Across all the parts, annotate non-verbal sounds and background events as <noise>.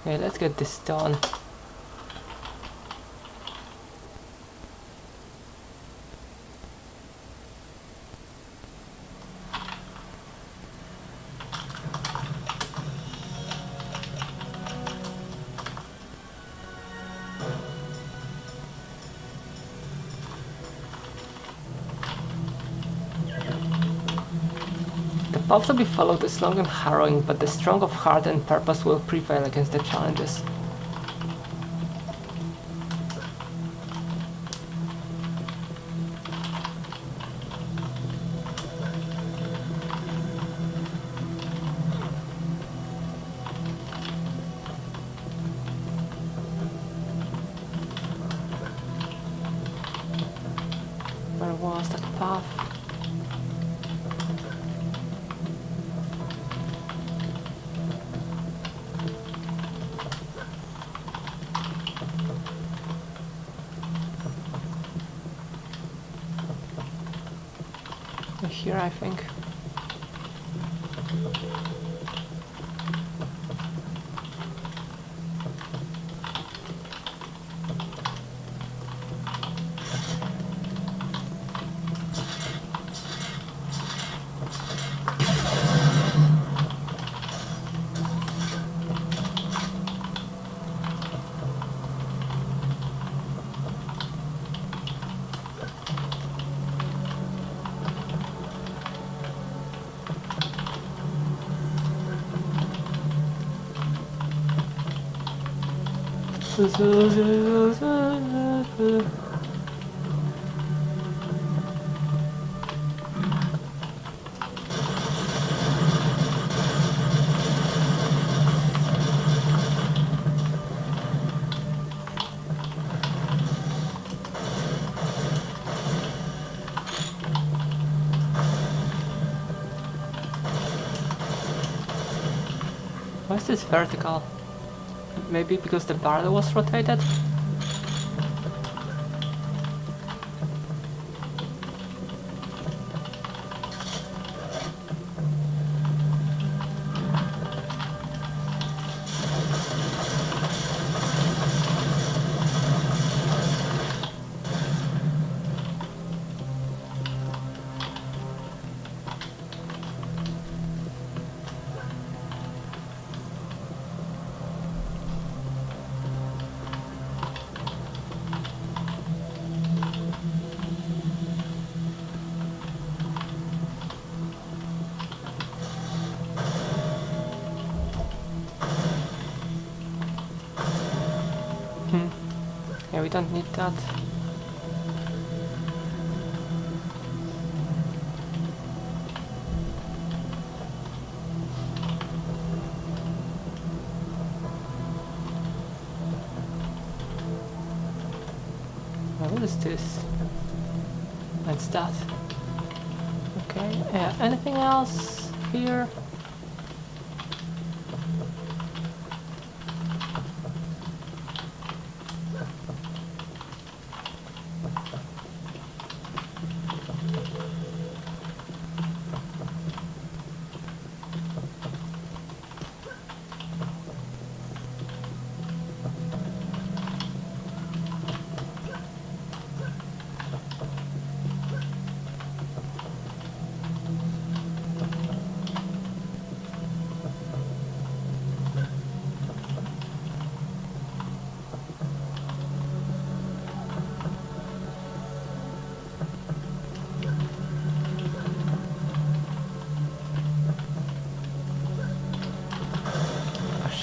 Okay, let's get this done. Path to be followed is long and harrowing, but the strong of heart and purpose will prevail against the challenges. Vertical? Maybe because the barrel was rotated?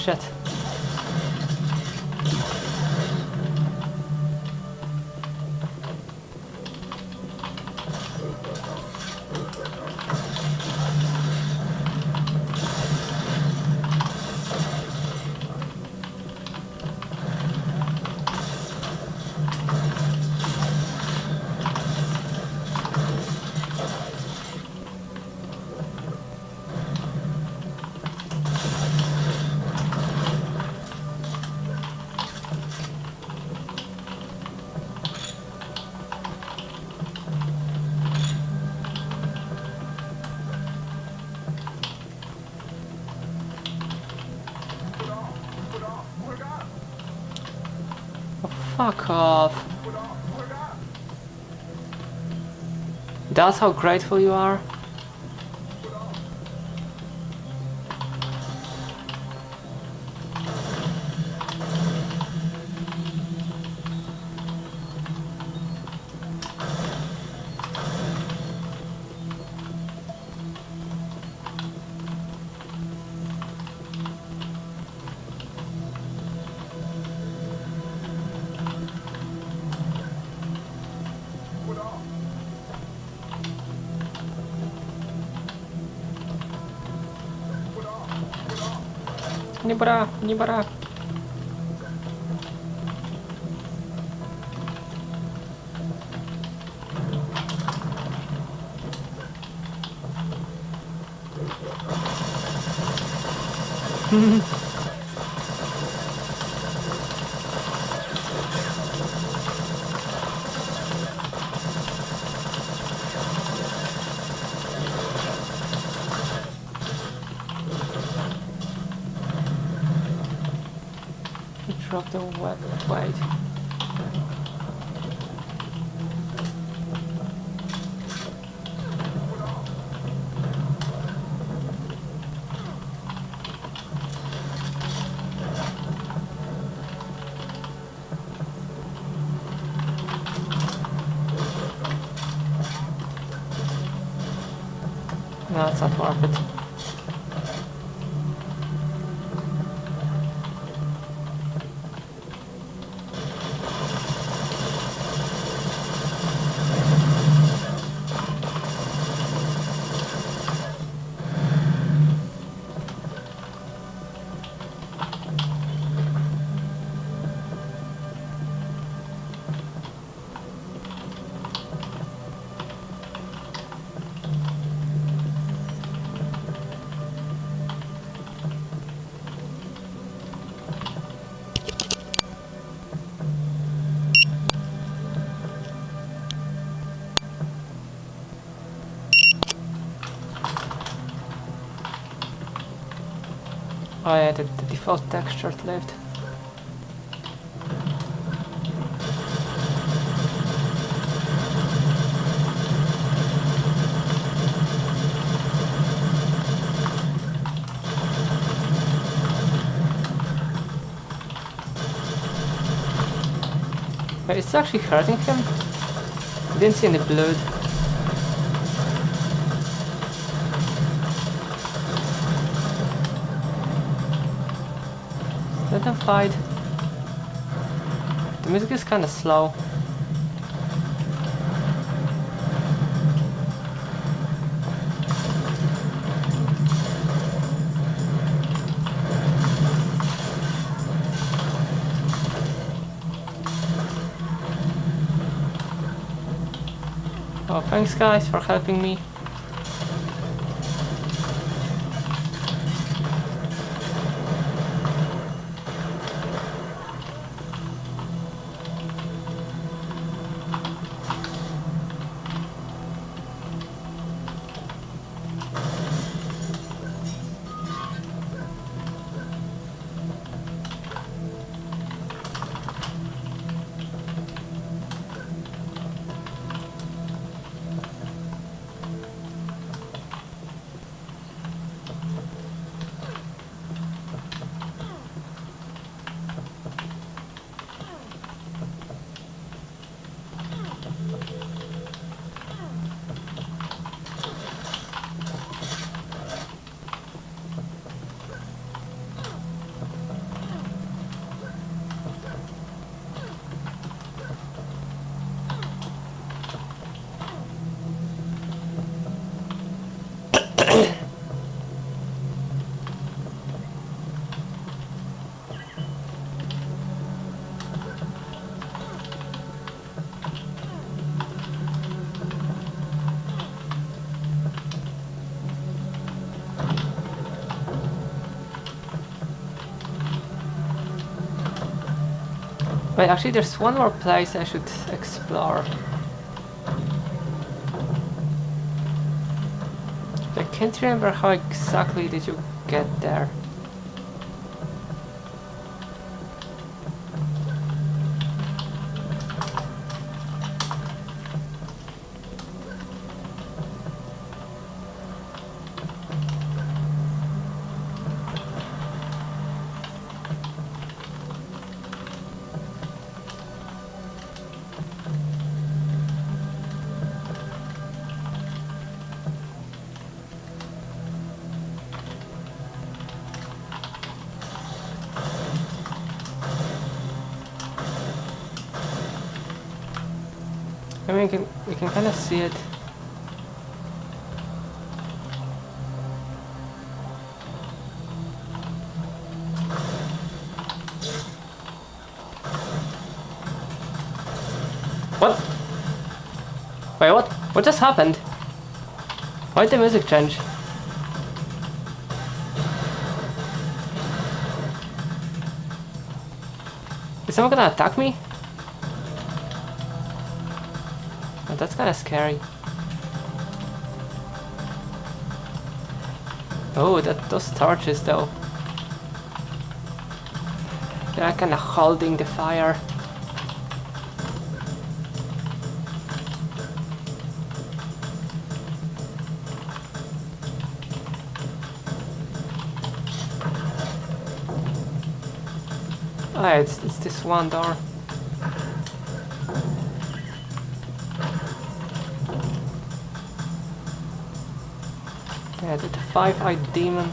Shit. Fuck off. That's how grateful you are? не барах. Oh yeah, the, default texture left. Wait, it's actually hurting him? Didn't see any blood. Let them fight. The music is kinda slow. Oh, thanks guys for helping me. Actually there's one more place I should explore. I can't remember how exactly did you get there. What? Just happened? Why did the music change? Is someone gonna attack me? Oh, that's kinda scary. Oh, that those torches though. They're kinda holding the fire. This one door. Yeah, the five-eyed demon.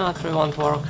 No, it won't work.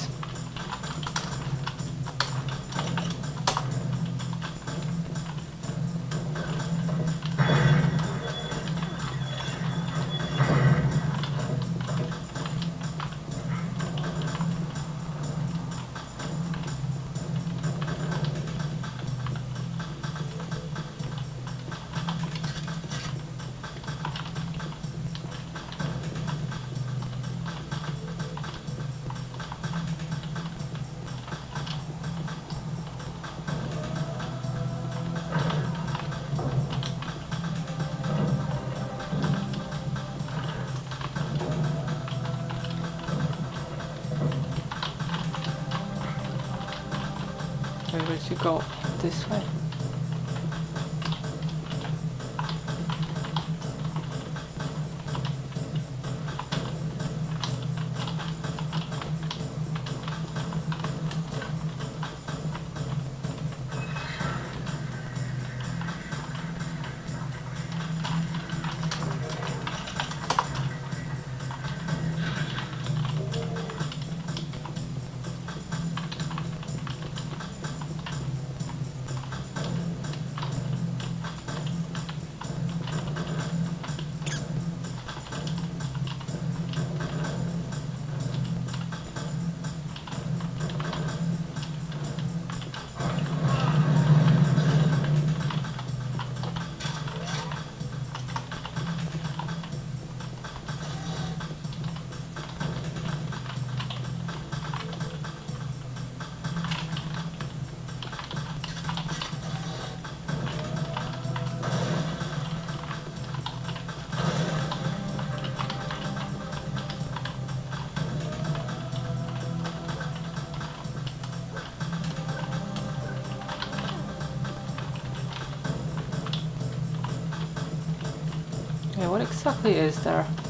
Exactly is there?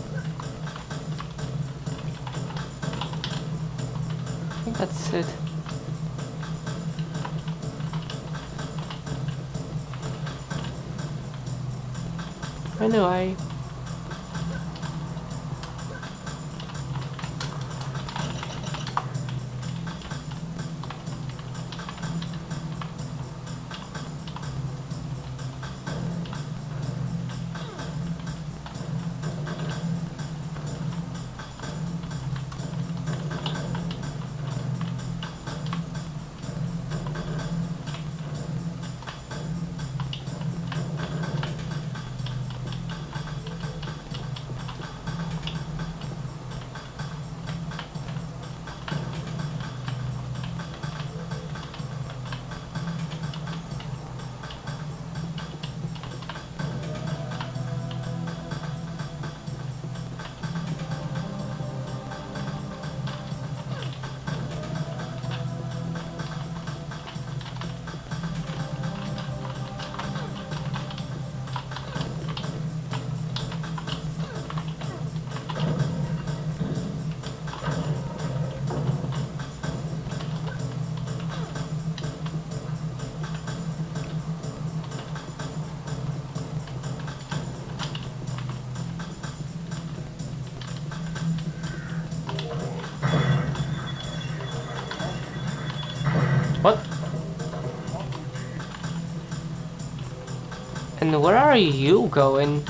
Where are you going?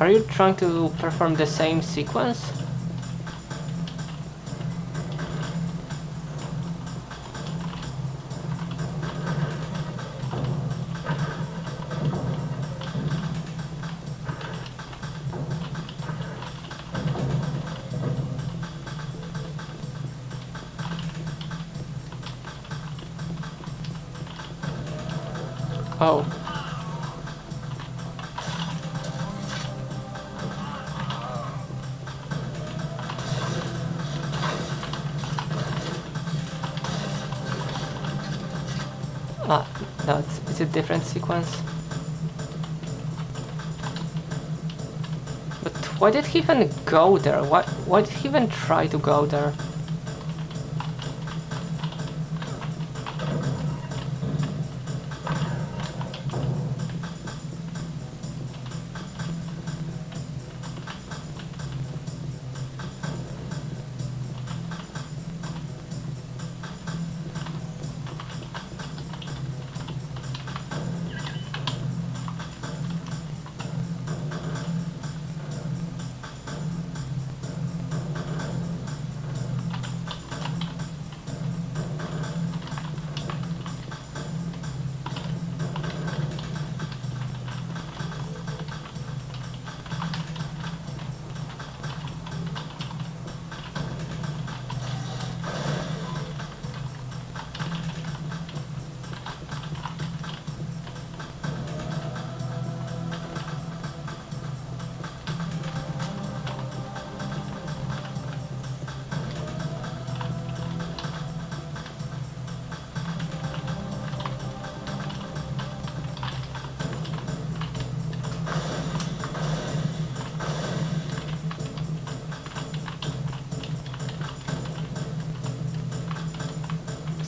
Are you trying to perform the same sequence? Sequence. But why did he even go there? Why, why did he even try to go there?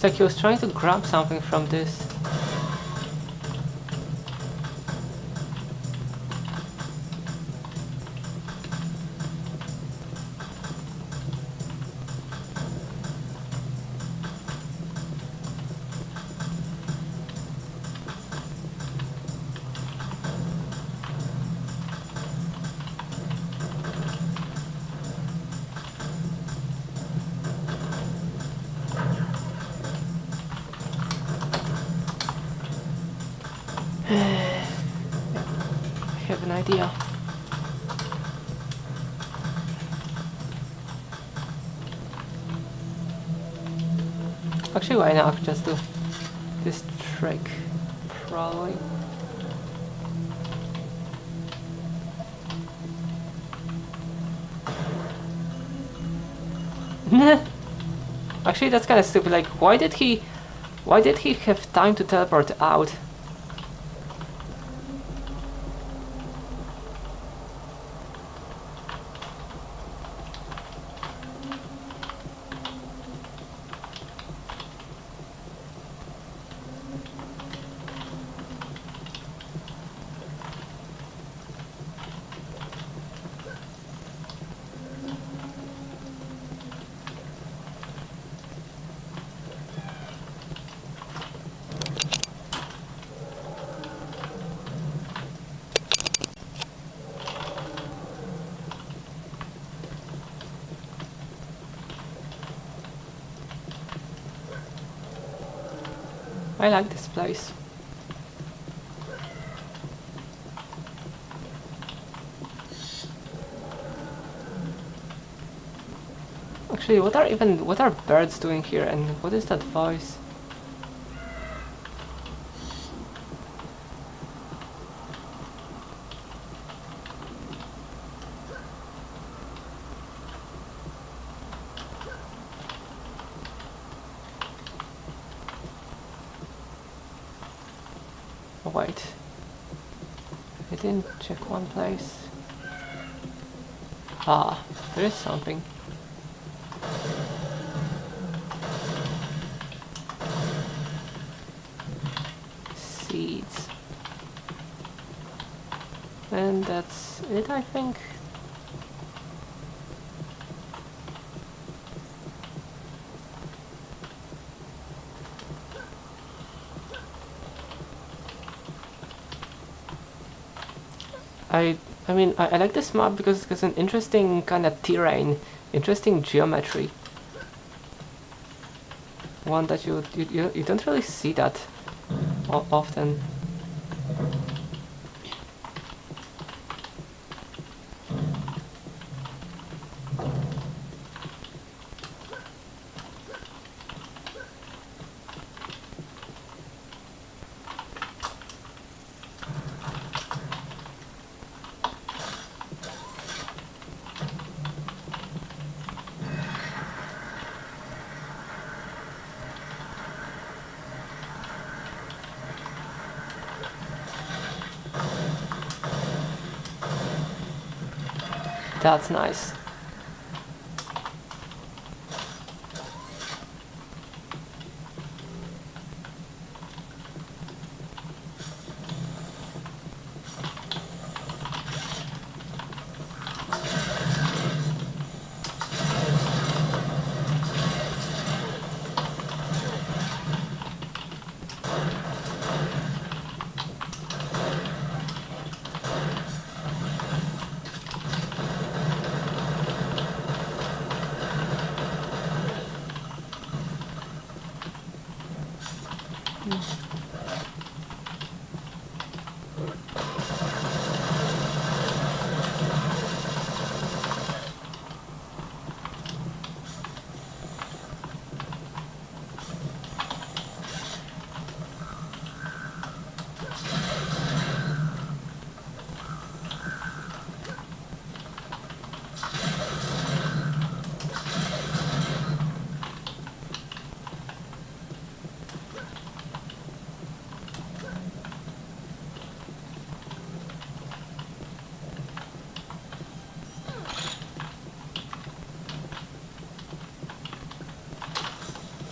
Like he was trying to grab something from this. That's kind of stupid. Like, why did he Why did he have time to teleport out? I like this place. Actually, what are even what are birds doing here and what is that voice? Oh wait. I didn't check one place. Ah, there is something. Seeds. And that's it, I think. I mean I, I like this map because it's an interesting kind of terrain, interesting geometry. One that you you, you, don't really see that often. That's nice.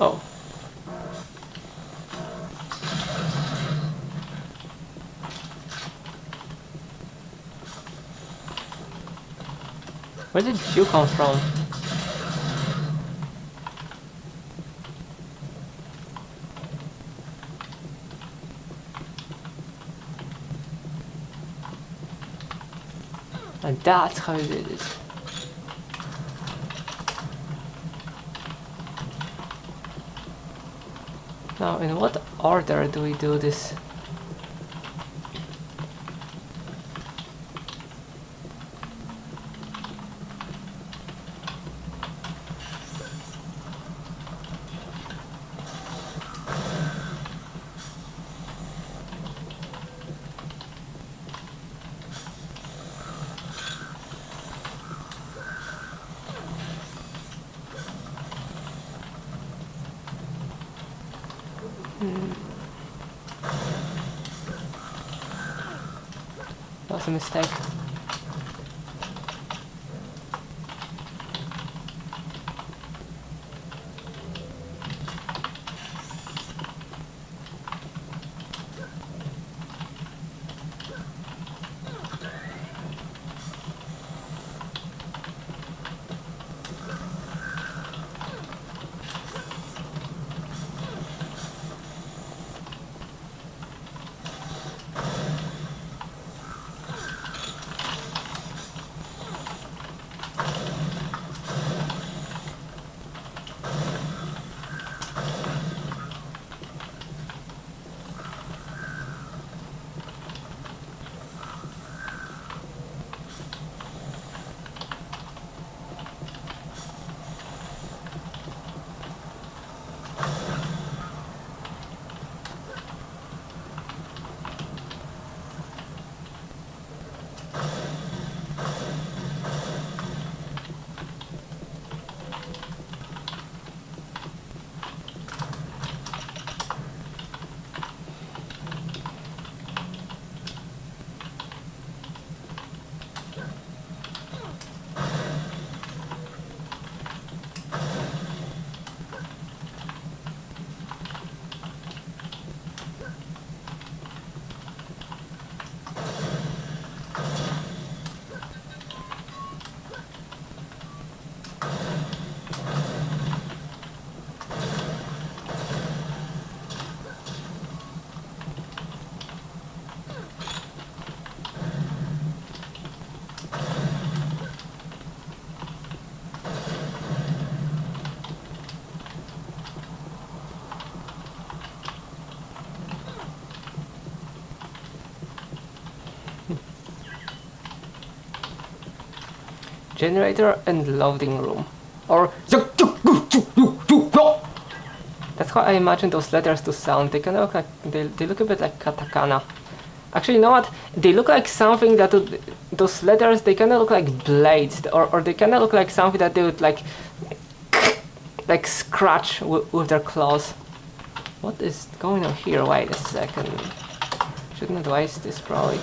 Oh. Where did you come from? And that's how it. Now, in what order do we do this? Mistake. Generator and loading room. Or that's how I imagine those letters to sound. They kind of look like they, they look a bit like katakana. Actually, you know what? They look like something that would, those letters they kind of look like blades, or or they kind of look like something that they would like <laughs> like scratch with their claws. What is going on here? Wait a second. Shouldn't waste this probably.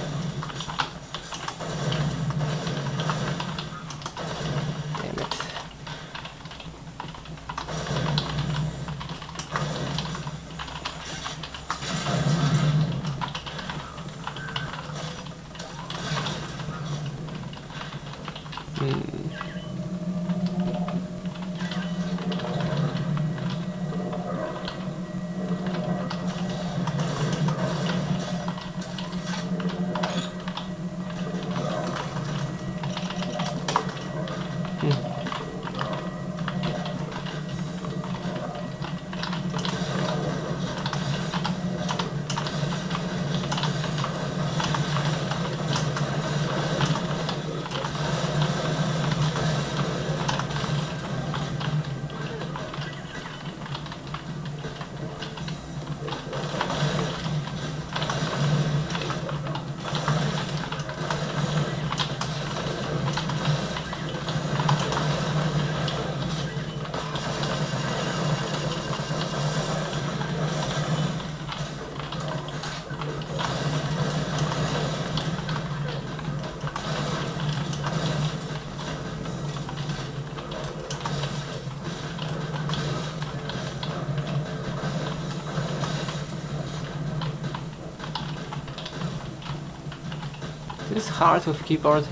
It's hard with keyboard.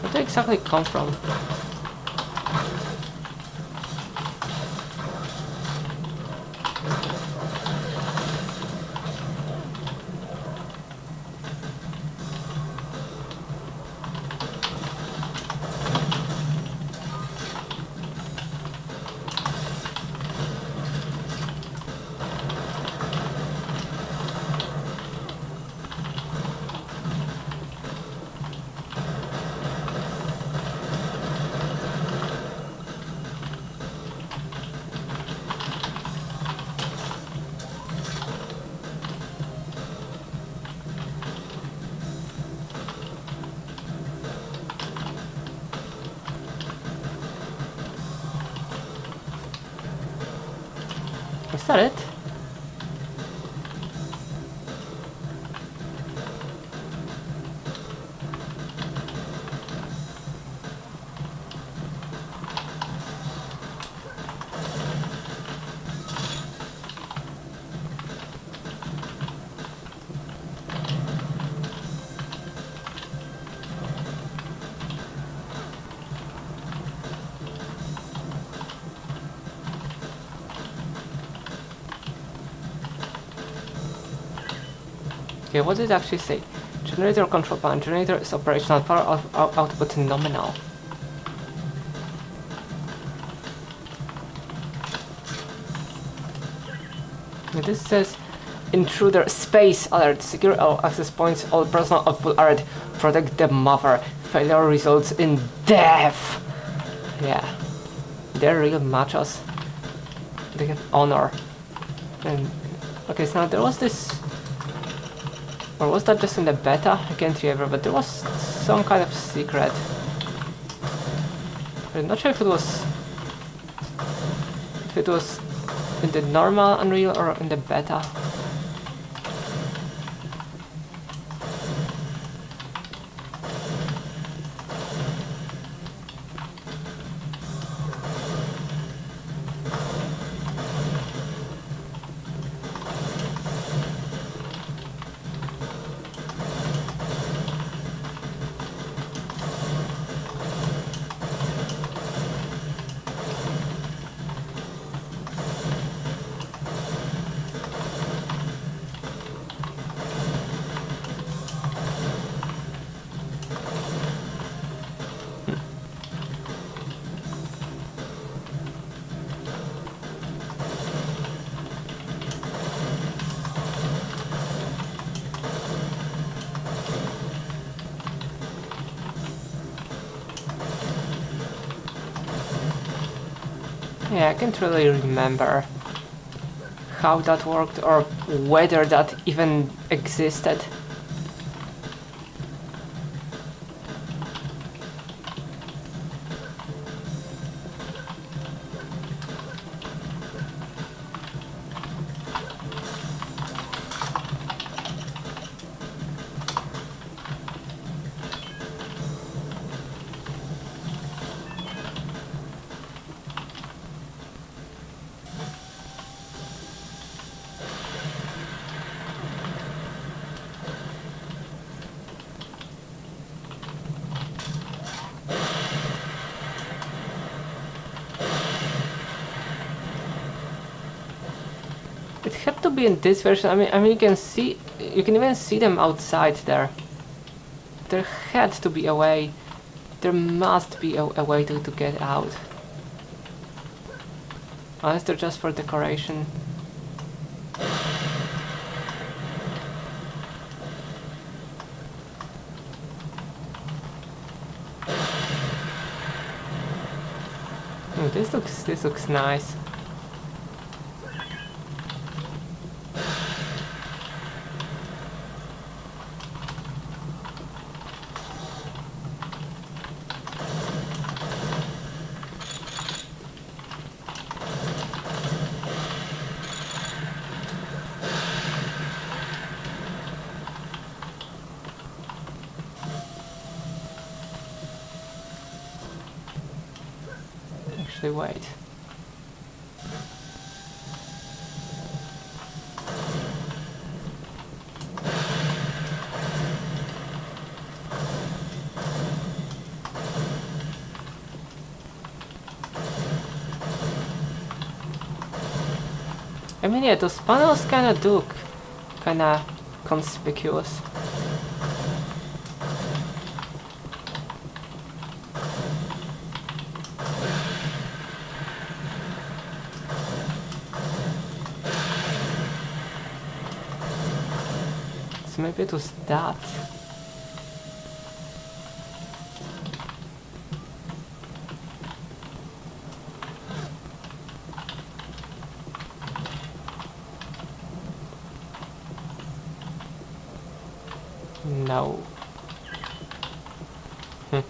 Where did it exactly come from? Okay, what did it actually say? Generator control panel. Generator is operational. Power of, of output nominal. And this says intruder space alert. Secure all access points. All personal output alert. Protect the mother. Failure results in death. Yeah, they're real machos. They have honor. And okay, so now there was this or was that just in the beta? I can't remember, but there was some kind of secret. I'm not sure if it was... If it was in the normal Unreal or in the beta. Can't really remember how that worked or whether that even existed. In this version. I mean, I mean, you can see, you can even see them outside there. There had to be a way. There must be a, a way to, to get out. Unless they're just for decoration. This looks this looks nice. Actually, wait. Yeah, those panels kinda do kinda conspicuous. So maybe it was that. No. Hmm.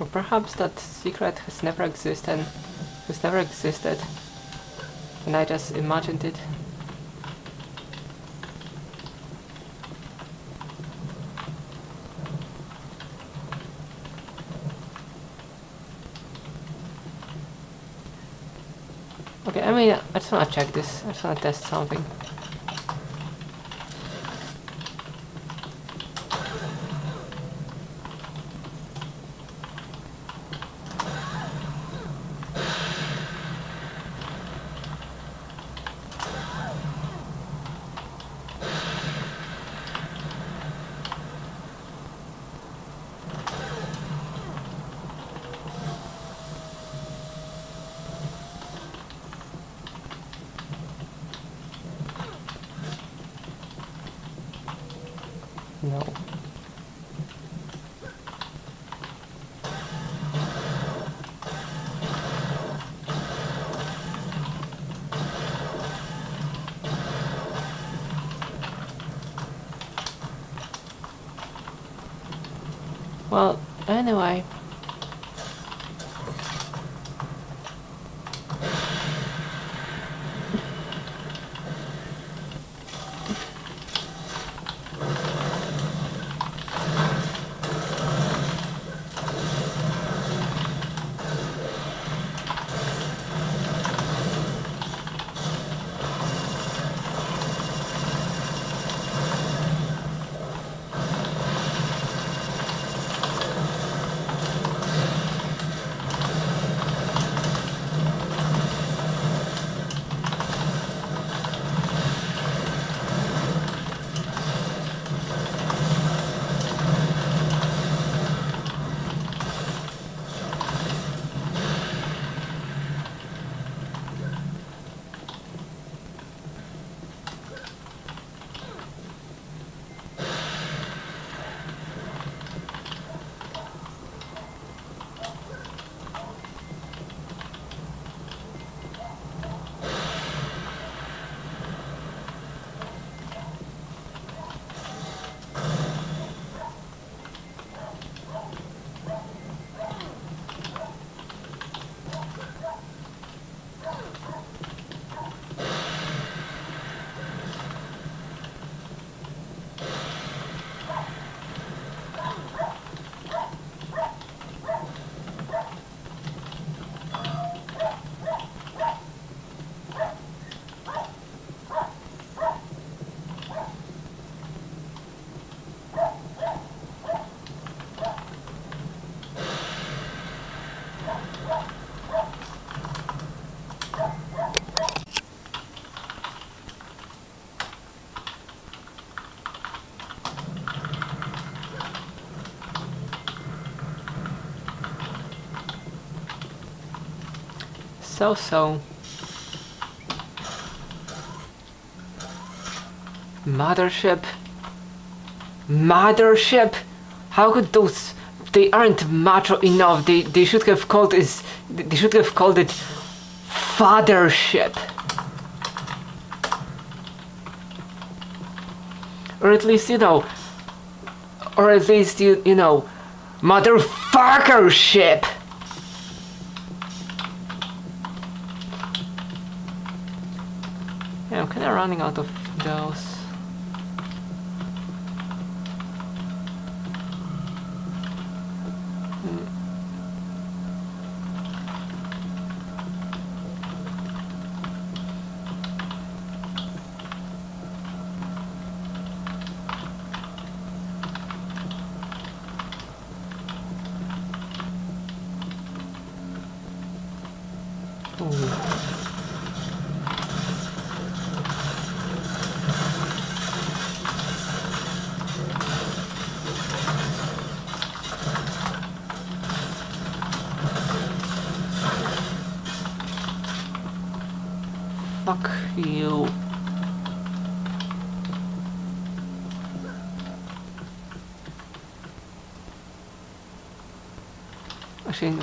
Or perhaps that secret has never existed, has never existed, and I just imagined it. Okay, I mean, I just wanna check this. I just wanna test something. So. Mothership. Mothership. How could those? They aren't macho enough. They they should have called it. They should have called it fathership. Or at least you know. Or at least you you know, motherfuckership. Yeah, I'm kind of running out of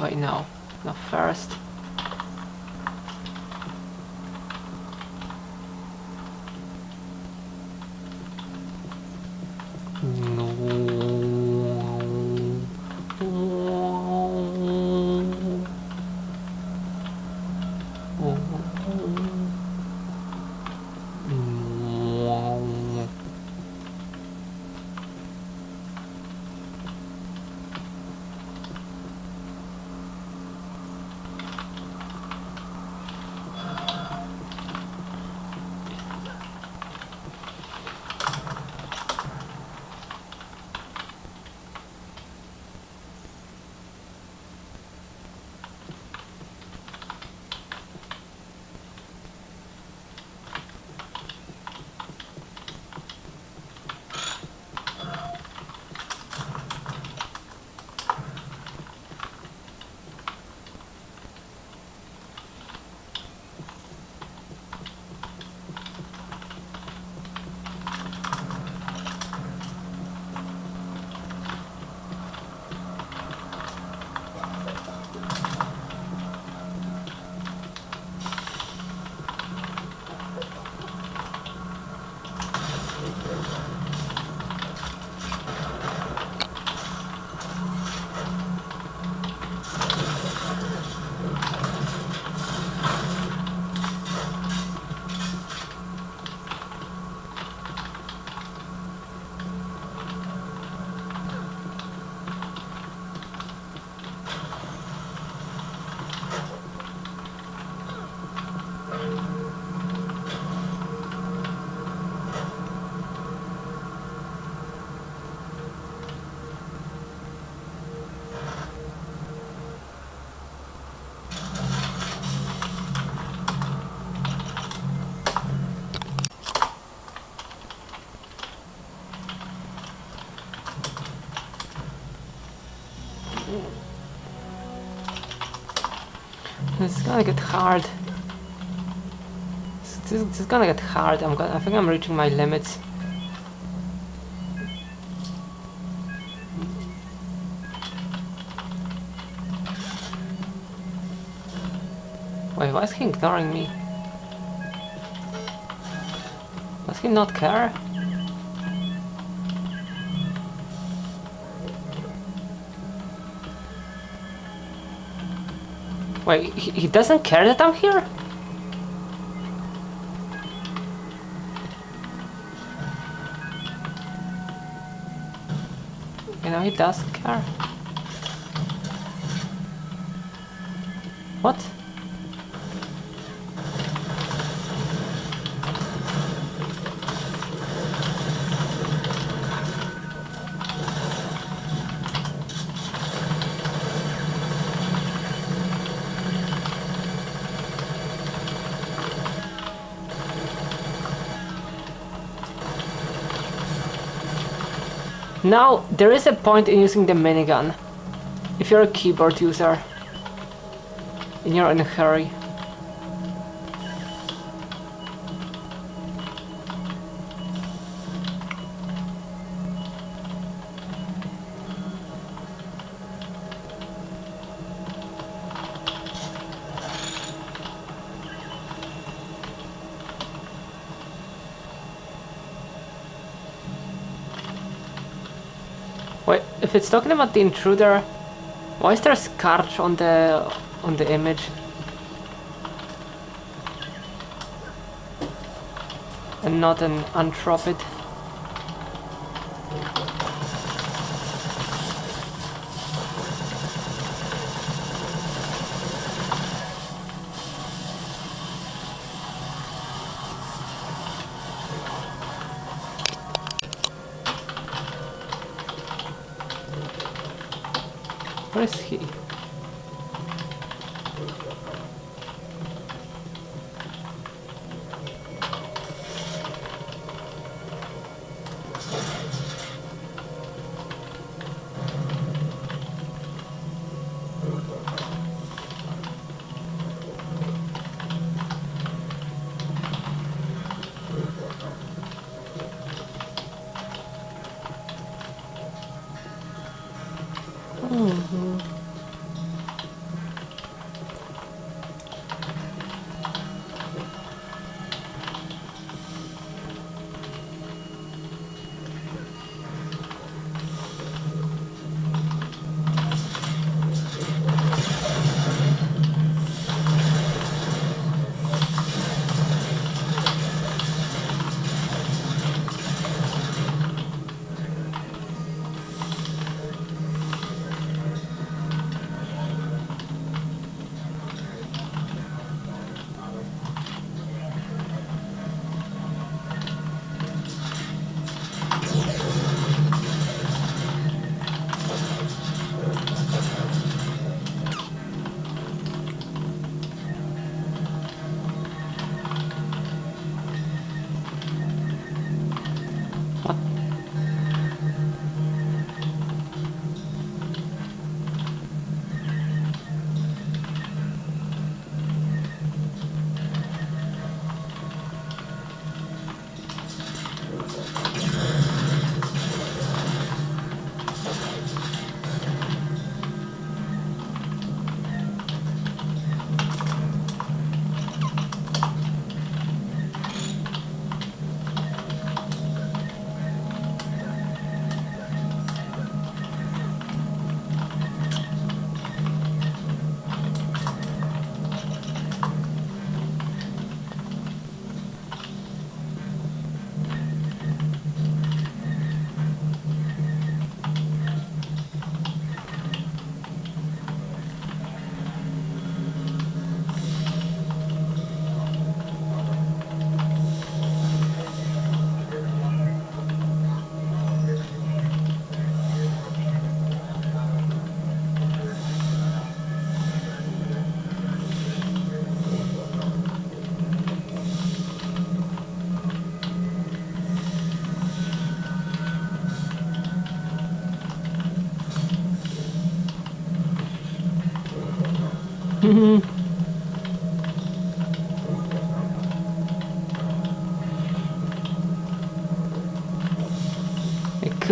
Actually, wait, gonna get hard. It's, it's gonna get hard. I'm gonna, I think I'm reaching my limits. Wait, why is he ignoring me? Does he not care? Wait, he, doesn't care that I'm here? You know, he does care. What? Now, there is a point in using the minigun. If you're a keyboard user. And you're in a hurry. It's talking about the intruder, why is there a Skaarj on the on the image? And not an anthropid?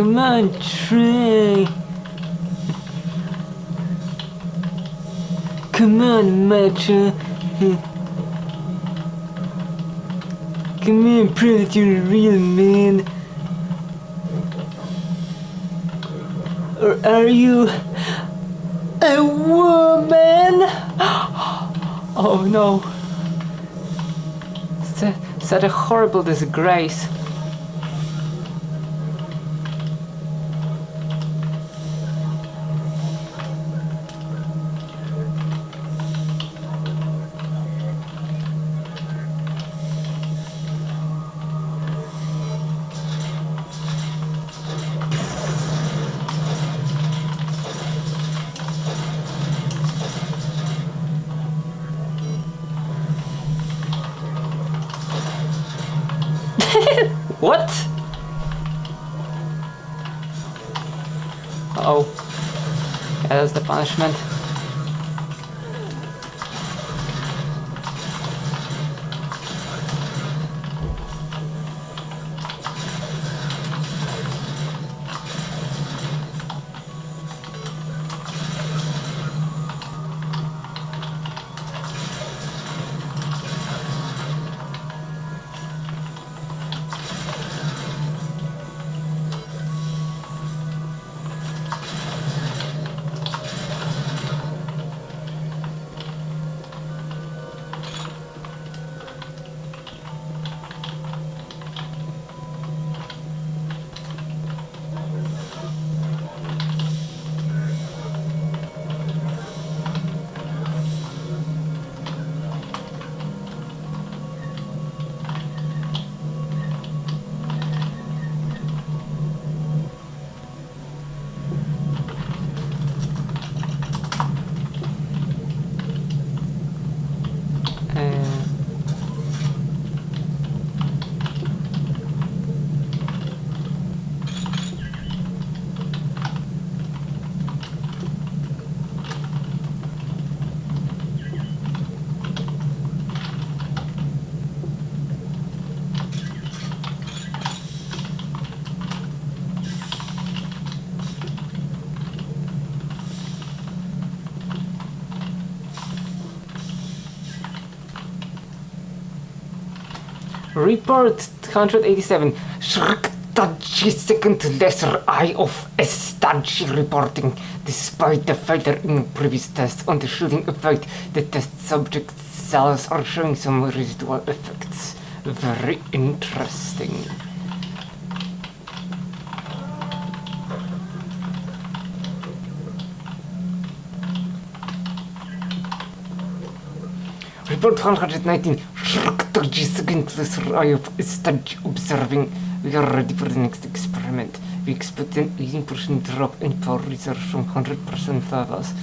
Come on, Trey. Come on, Macho. Come on, prove that you're a real man. Or are you a woman? <gasps> Oh no. Is that a horrible disgrace? Report 187. Shrektaji second lesser eye of Estaji reporting. Despite the failure in previous tests on the shooting effect, the test subject cells are showing some residual effects. Very interesting. Report 119. Lesser eye of Estaji observing. We are ready for the next experiment. We expect an 18% drop in power reserve from 100% levels.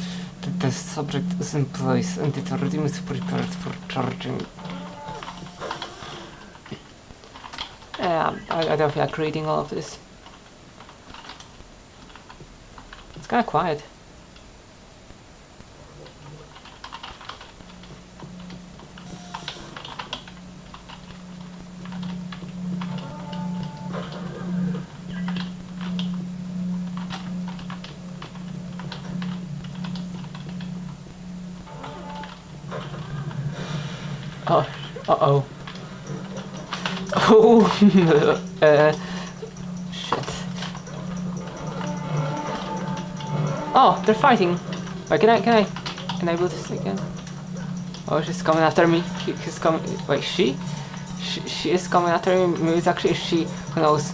The test subject is in place and the reading is prepared for charging. Yeah, I, I don't feel like reading all of this. It's kind of quiet. Uh, <laughs> shit. Oh, they're fighting. Wait, can I, can I enable this again? Oh, she's coming after me. She, she's coming, wait, she? she? She is coming after me. Maybe it's actually she, who knows.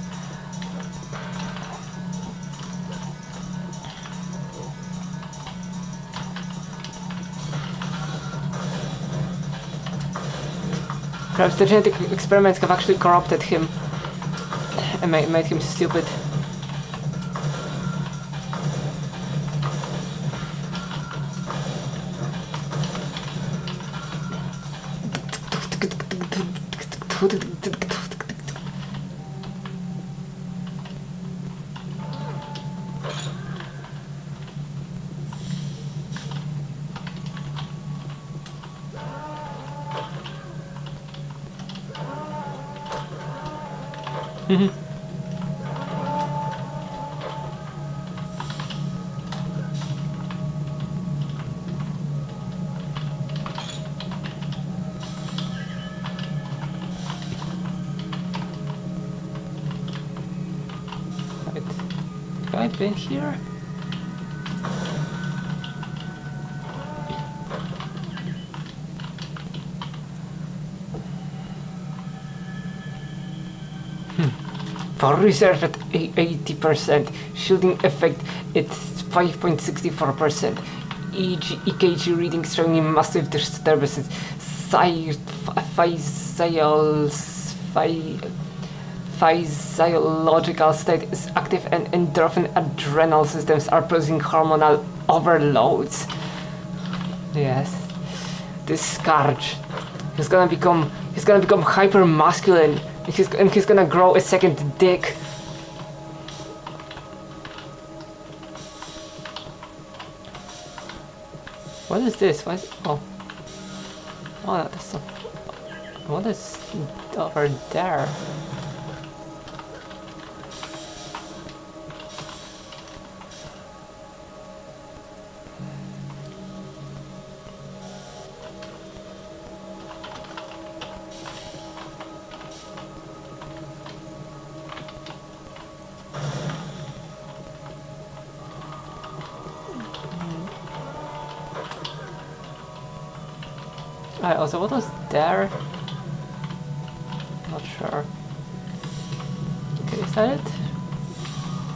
Perhaps the genetic experiments have actually corrupted him and made, made him stupid. Reserve at 80%, shielding effect it's 5.64%. EG, EKG reading showing massive disturbances. Phy- physiol- phy- physiological state is active and endorphin adrenal systems are producing hormonal overloads. Yes. This Skaarj. He's gonna become he's gonna become hyper masculine. He's, and he's gonna grow a second dick. What is this? What is oh Oh that's so what is oh, over there? Also what was there? Not sure. Okay, is that it?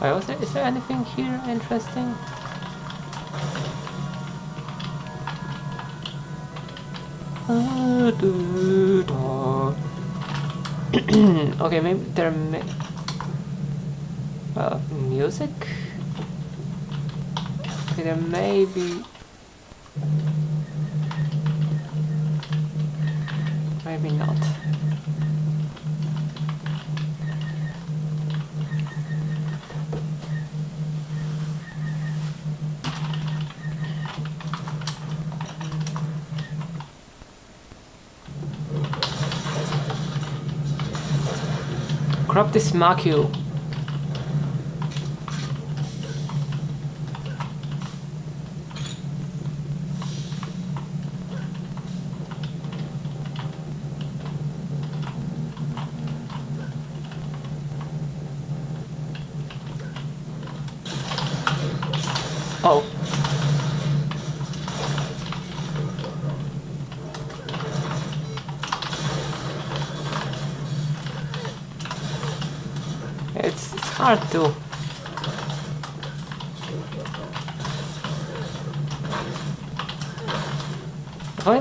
Wait, was there, is there anything here interesting? <coughs> okay, maybe there may... Well, uh, music? Okay, there may be... Maybe not. Crop this macule. Oh. It's hard to.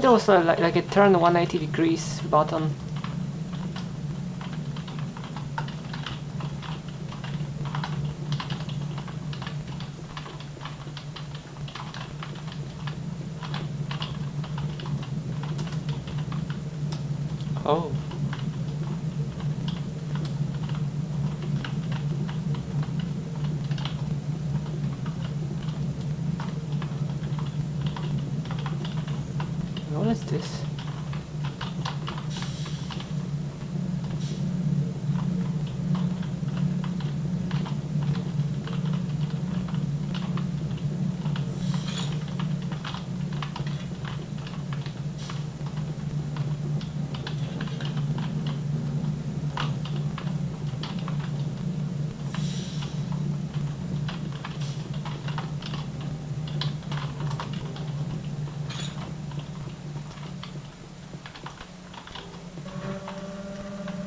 There was a, like, like a turn 180 degrees button. Oh. What is this?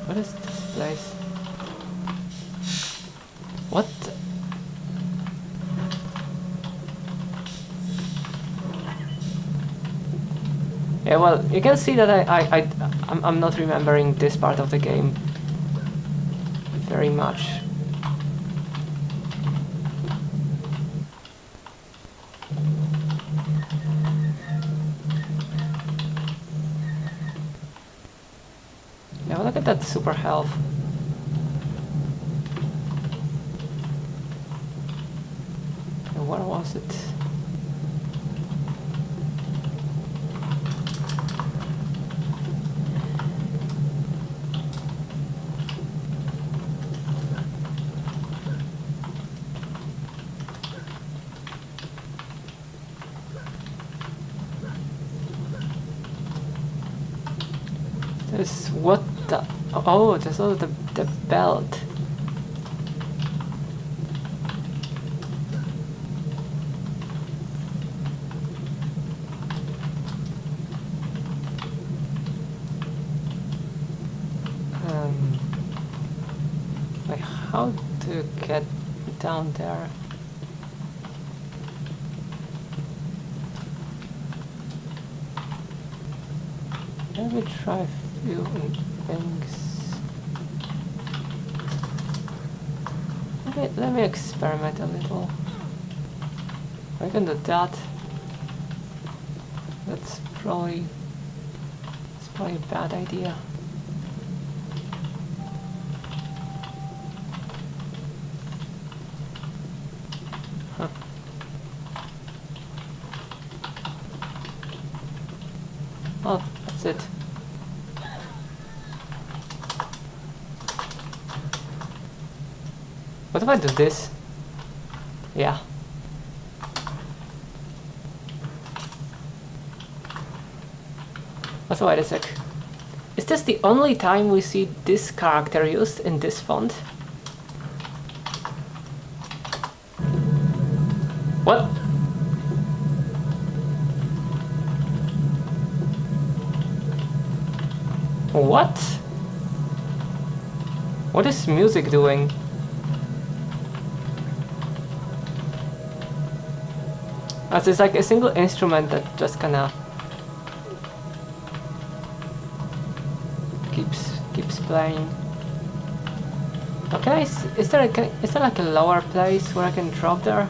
What is this place? What? Yeah, well, you can see that I, I, I, I'm, I'm not remembering this part of the game very much. Yeah, look at that super health. Yeah, Where was it? Is what the... Oh, there's also the, the belt. Um, like how to get down there? Let me try a few things. Let me, let me experiment a little. I can do that. That's probably, that's probably a bad idea. Huh. Oh, that's it. What if I do this? Yeah. Also, wait a sec. Is this the only time we see this character used in this font? What? What? What is music doing? As it's like a single instrument that just kinda playing. Okay, is, there a, is there like a lower place where I can drop there?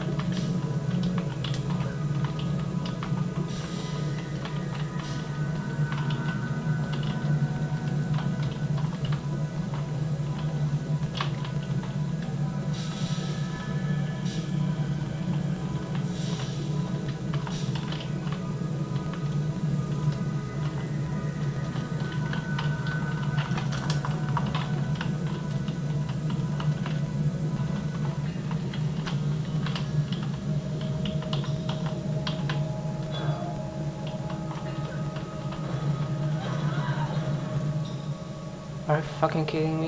Are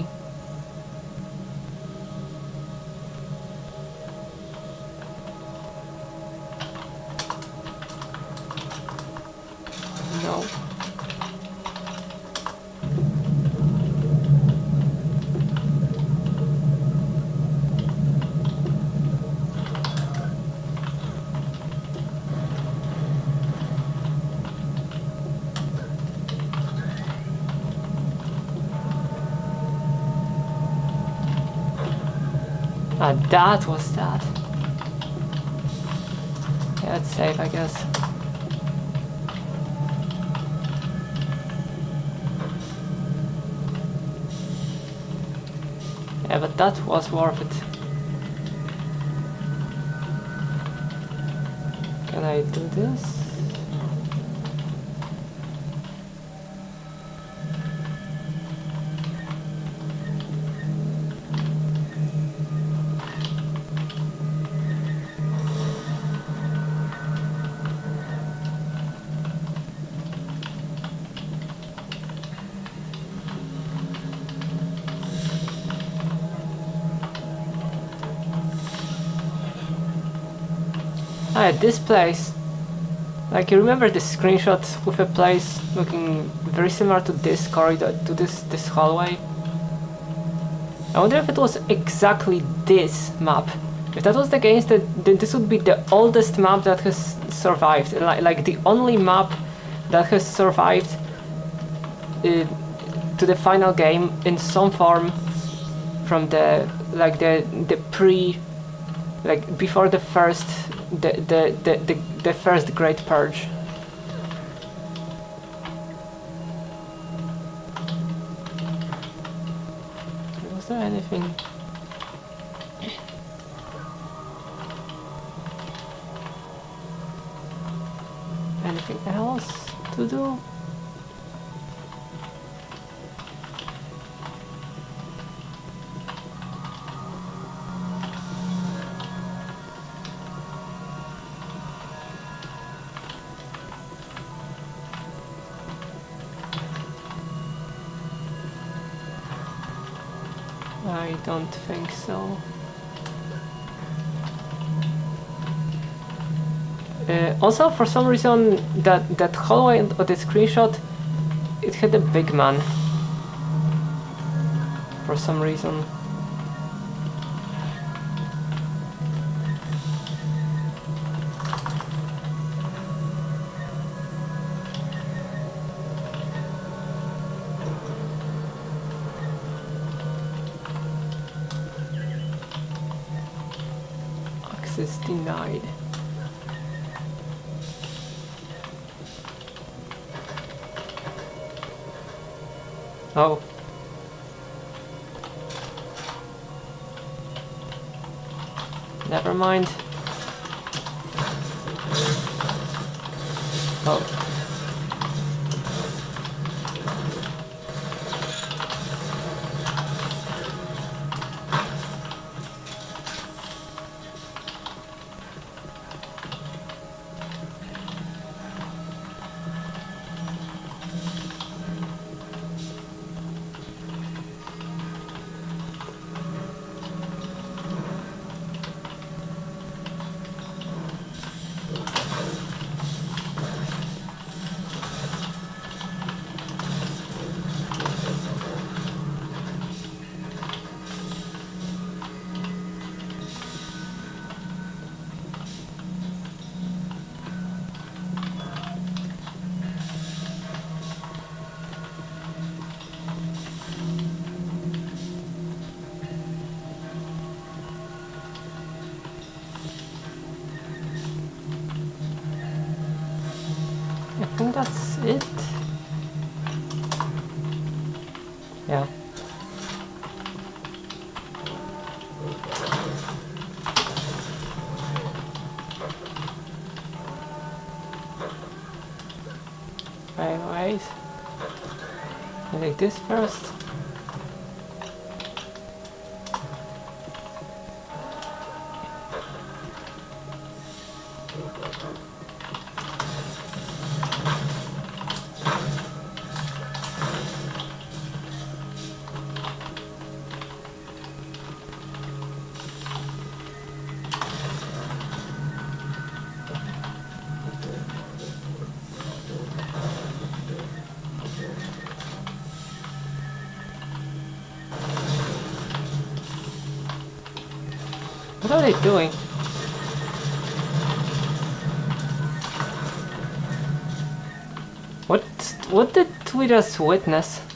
that was that. Yeah, it's safe, I guess. Yeah, but that was worth it. Can I do this? Ah, this place. Like you remember the screenshot with a place looking very similar to this corridor, to this this hallway. I wonder if it was exactly this map. If that was the case, that then this would be the oldest map that has survived, like, like the only map that has survived uh, to the final game in some form from the like the the pre like before the first the the the, the, first great purge don't think so. Uh, also, for some reason, that that hallway on the screenshot, it had a big man. For some reason. First. Are doing? What what did we just witness?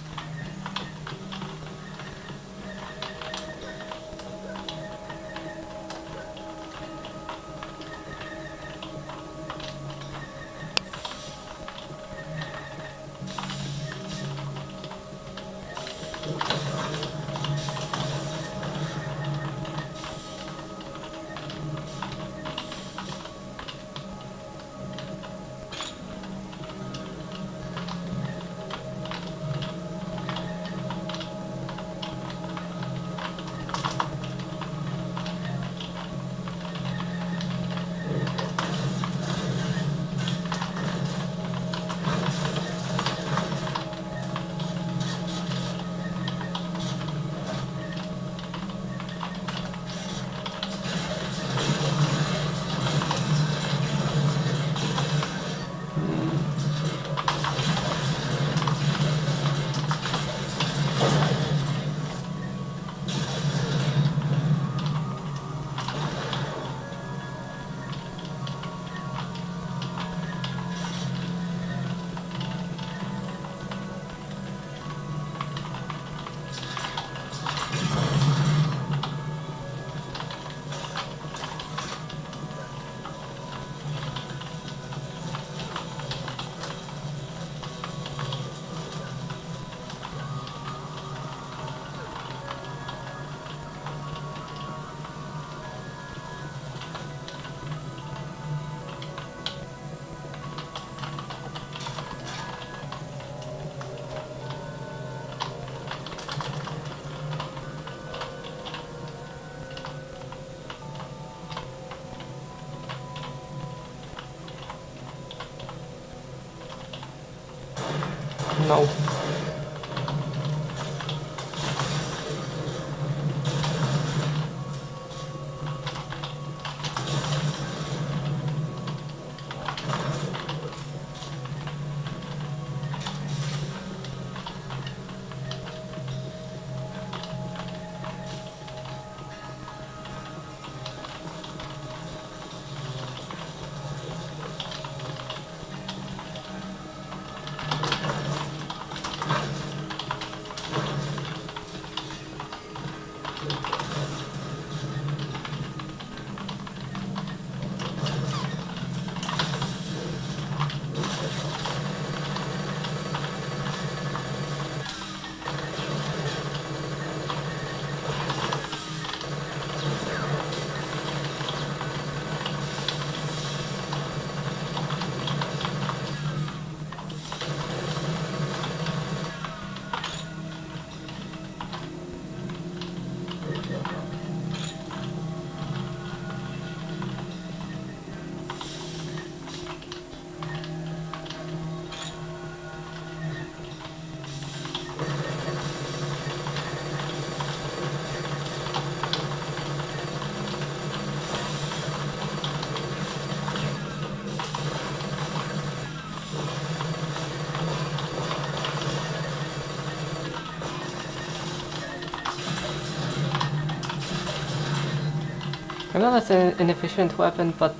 I know that's an efficient weapon, but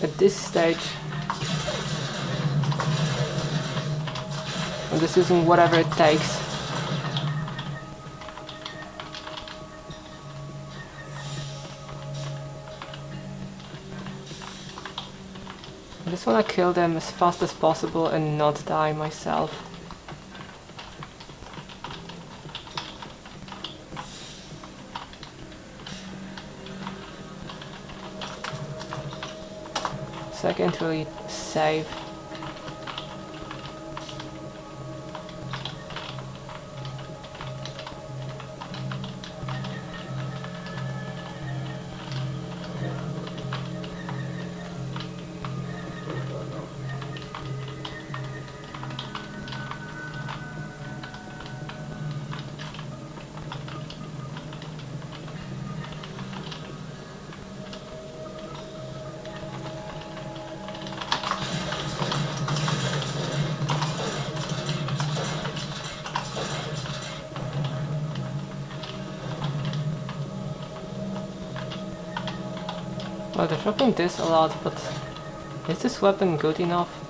at this stage, I'm just using whatever it takes. I just wanna kill them as fast as possible and not die myself. Really save. Well, they're dropping this a lot, but is this weapon good enough?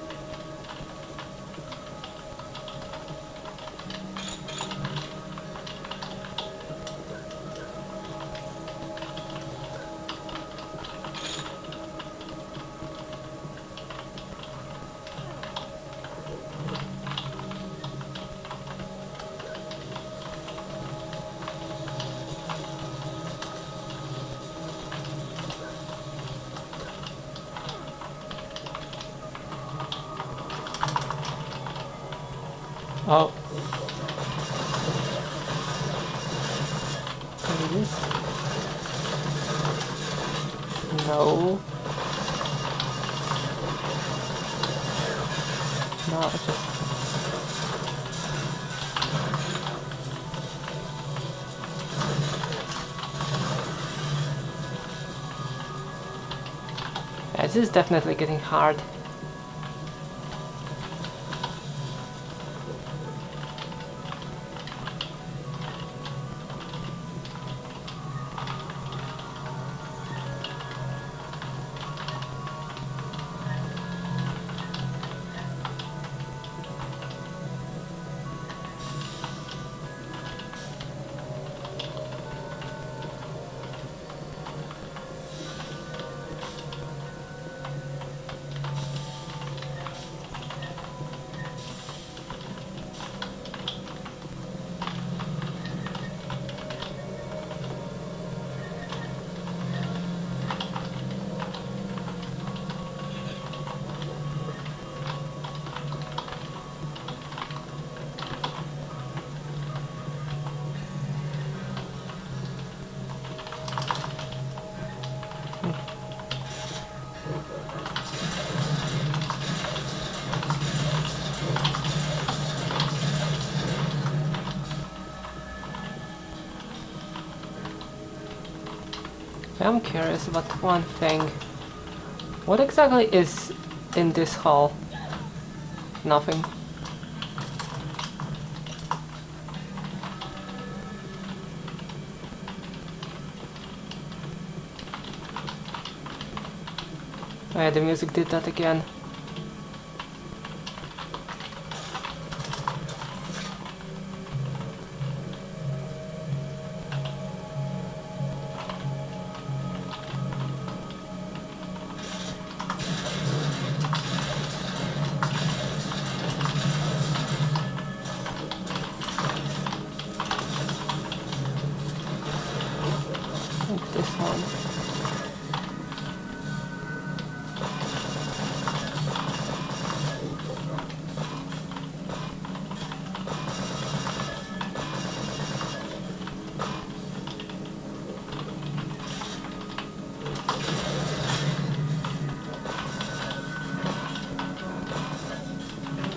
Definitely getting hard. Curious about one thing. What exactly is in this hall? Nothing. Oh yeah, the music did that again.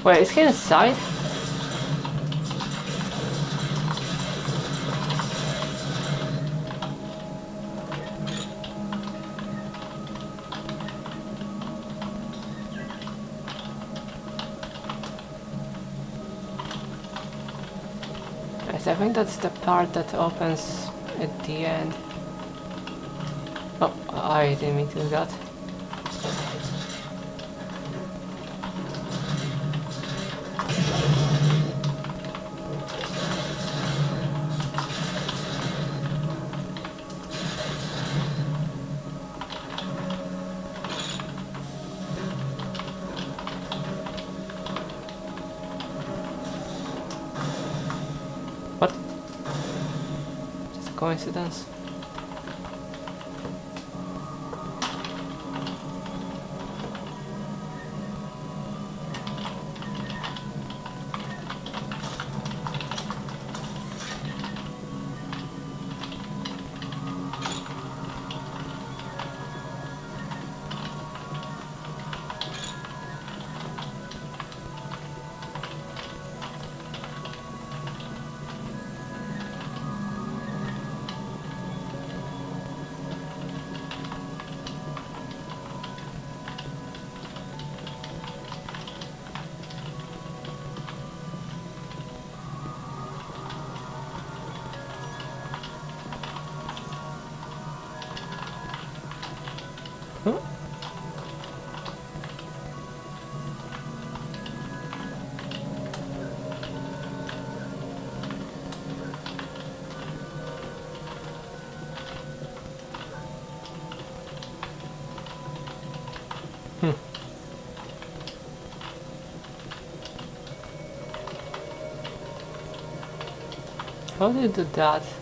Wait, is he inside? Yes, I think that's the part that opens at the end. Oh, I didn't mean to do that. Just a Do that?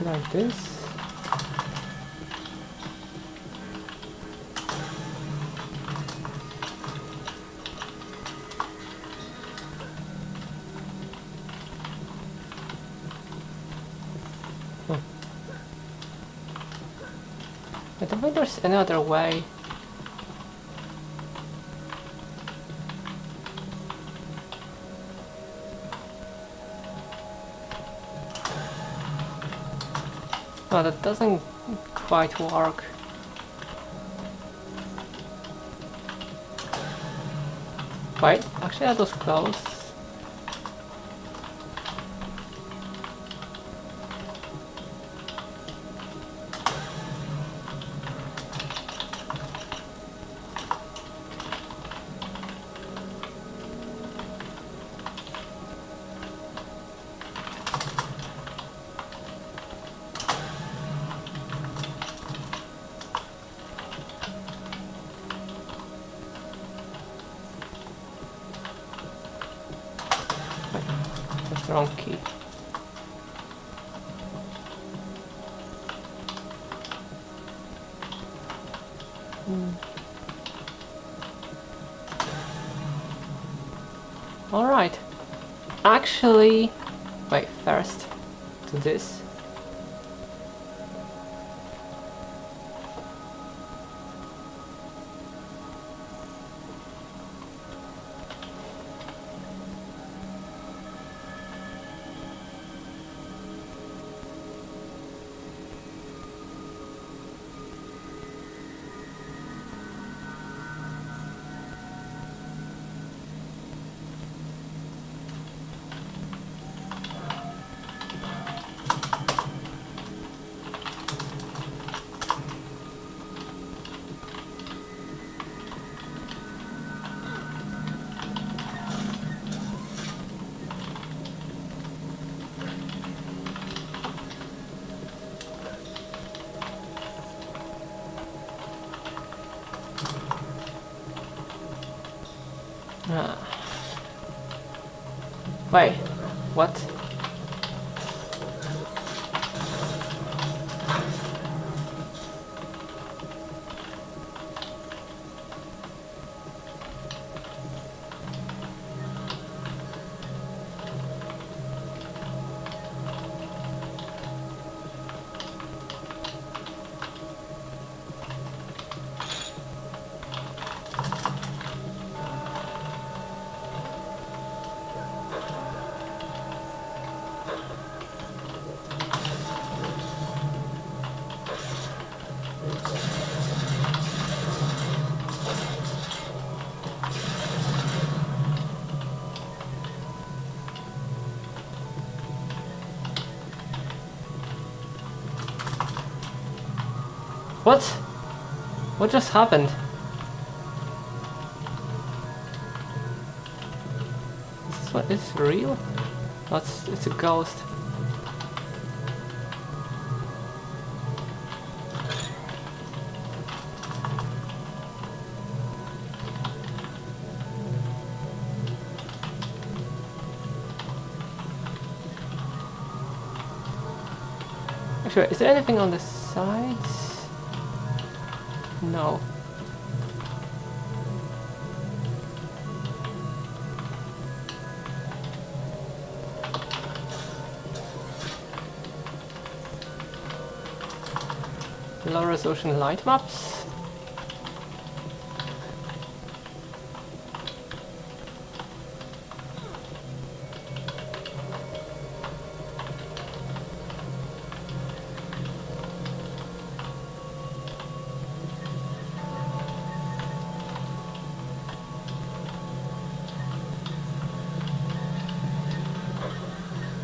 Maybe like this. I don't think there's any other way. Oh, that doesn't quite work. Wait, actually that was close. What? What just happened? Is this what is real? Oh, it's, a ghost. Actually, is there anything on the Resolution light maps?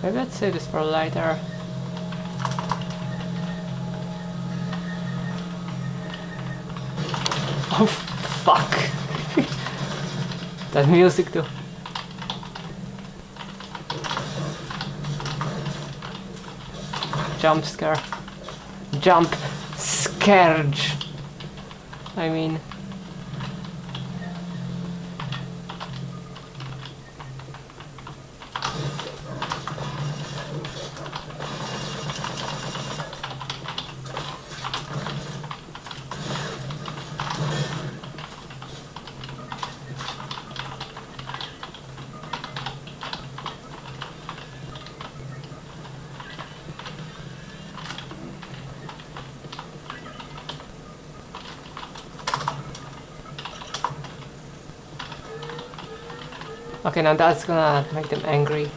Maybe I'd save this for later. Oh, fuck. that music too. Jump scare. Jump scourge. I mean. Okay, now that's gonna make them angry.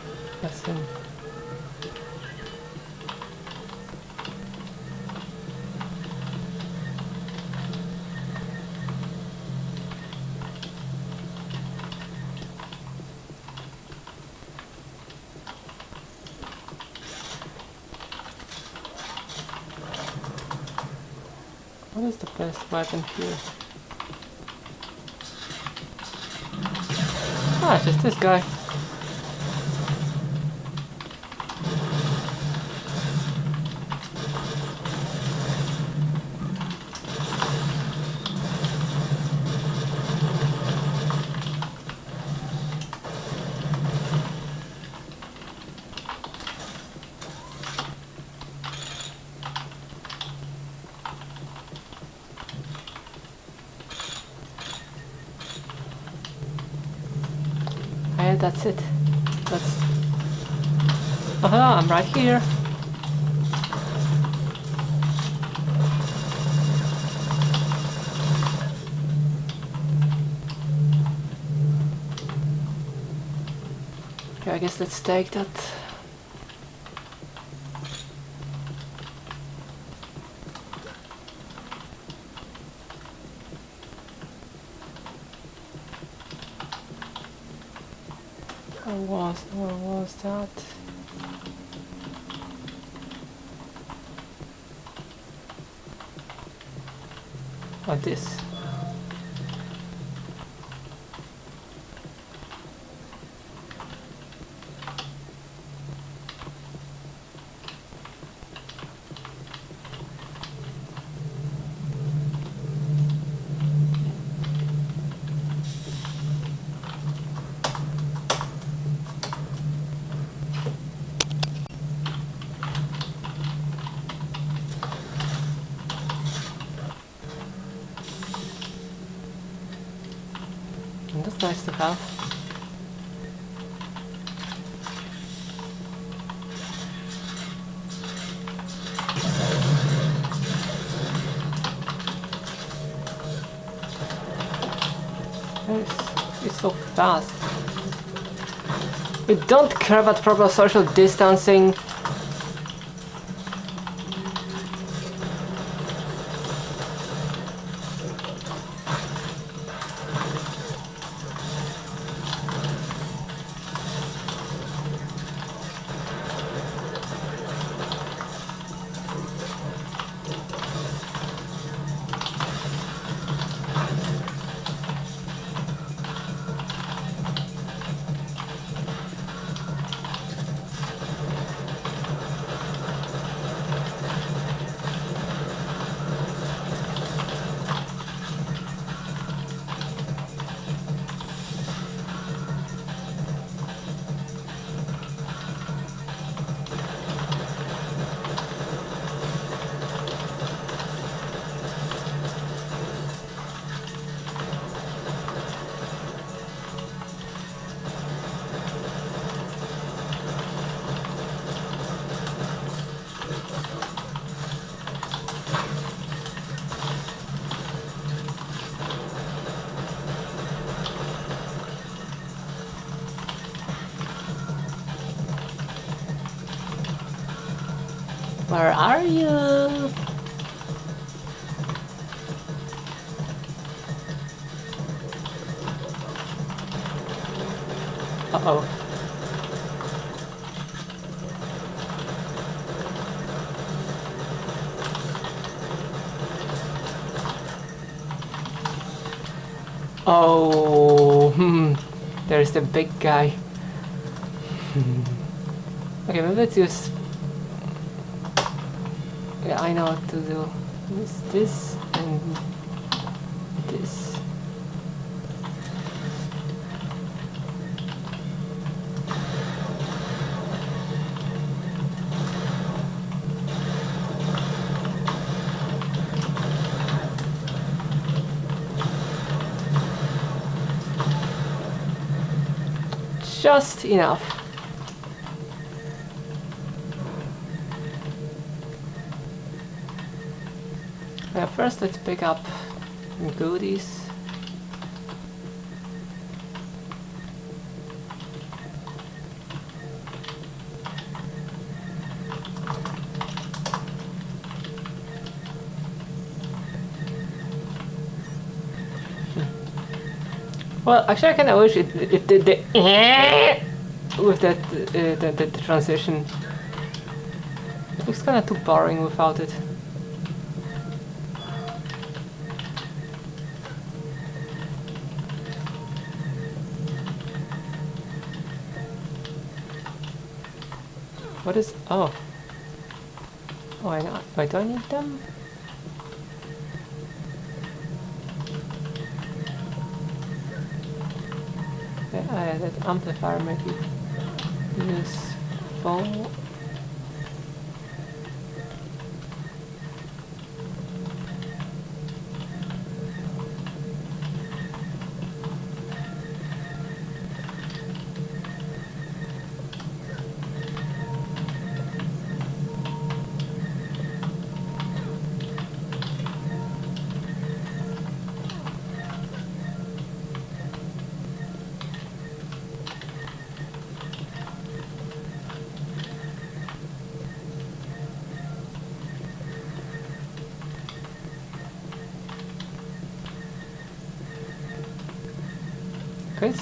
What is the best weapon here? Ah, it's just this guy. And that's it. That's... Aha, I'm right here. Okay, I guess let's take that. Don't care about proper social distancing. The big guy. okay, maybe let's use... Yeah, I know what to do. This this. Just enough. Yeah, first let's pick up goodies. Well, actually, I kind of wish it, it did the with that uh, the, the, transition. It looks kind of too boring without it. What is... oh. Why do I need them? Amplifier maybe useful. Okay,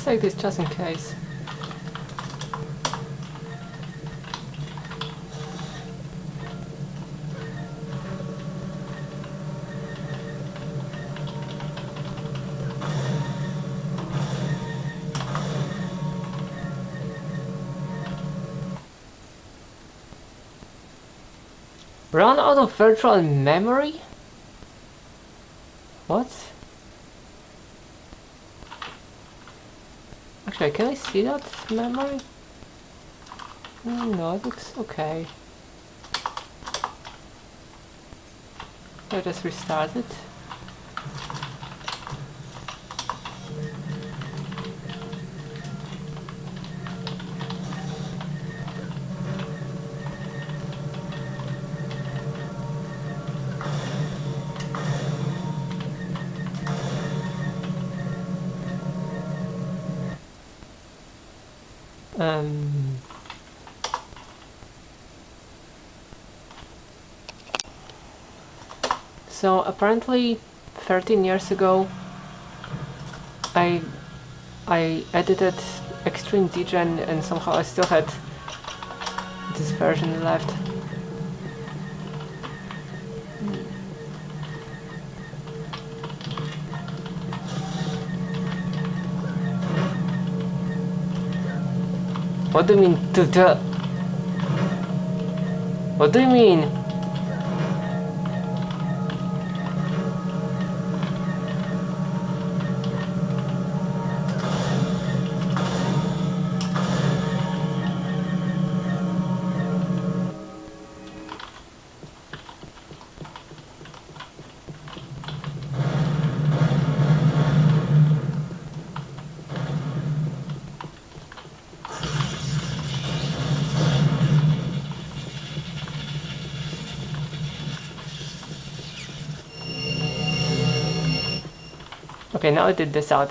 take this just in case. Run out of virtual memory? What? Actually, can I see that memory? No, it looks okay. I just restart it. Apparently 13 years ago I I edited ExtremeDGen and somehow I still had this version left. What do you mean to the? What do you mean? Okay, now I did this out.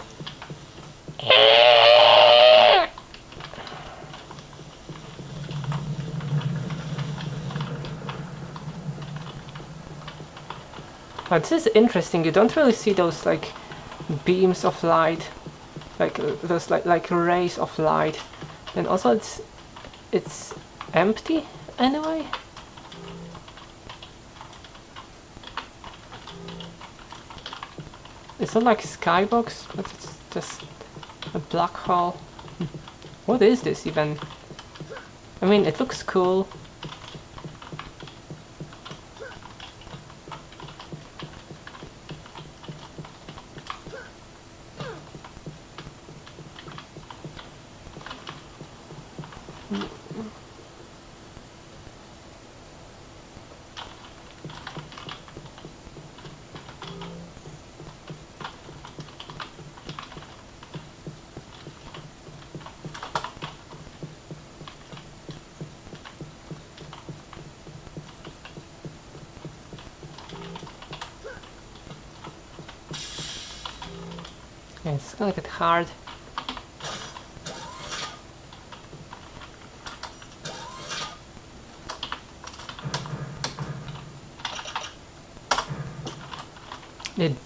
This is interesting, you don't really see those like beams of light, like those like, like rays of light. And also it's, it's empty anyway. Is not like skybox? But it's just a black hole. What is this even? I mean, it looks cool,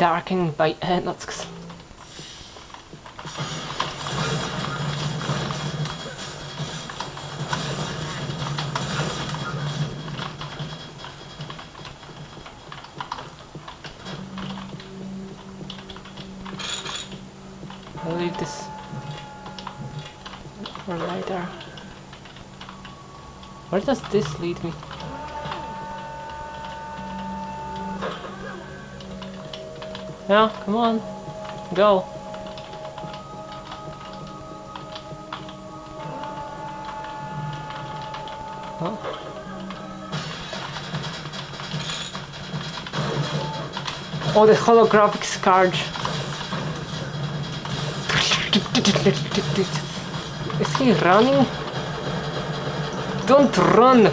darkened by outlets. I'll leave this for later. Where does this lead me? Yeah, come on. Go. Huh? Oh, the holographic Skaarj. Is he running? Don't run,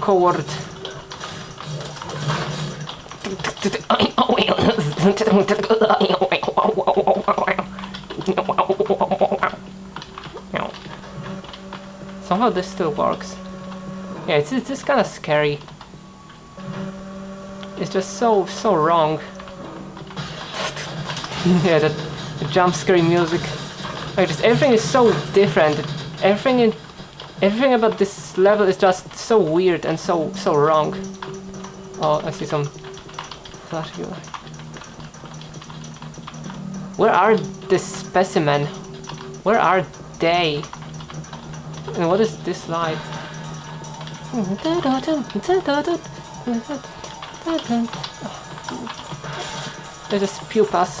coward. <laughs> Somehow this still works. Yeah, it's, it's just kind of scary. It's just so, so wrong. <laughs> yeah, that jump scary music. Like, just everything is so different. Everything in, everything about this level is just so weird and so, so wrong. Oh, I see some flashing light. Where are the specimen? Where are they? And what is this like? There's a spew pass.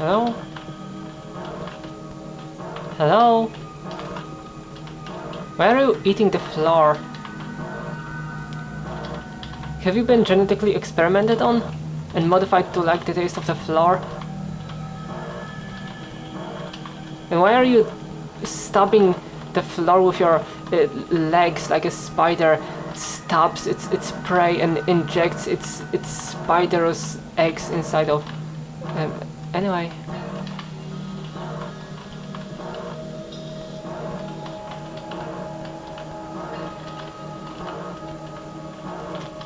Hello? Hello? Why are you eating the floor? Have you been genetically experimented on? And modified to like the taste of the floor? And why are you stabbing the floor with your uh, legs like a spider stabs its, its prey and injects its, its spider's eggs inside of anyway.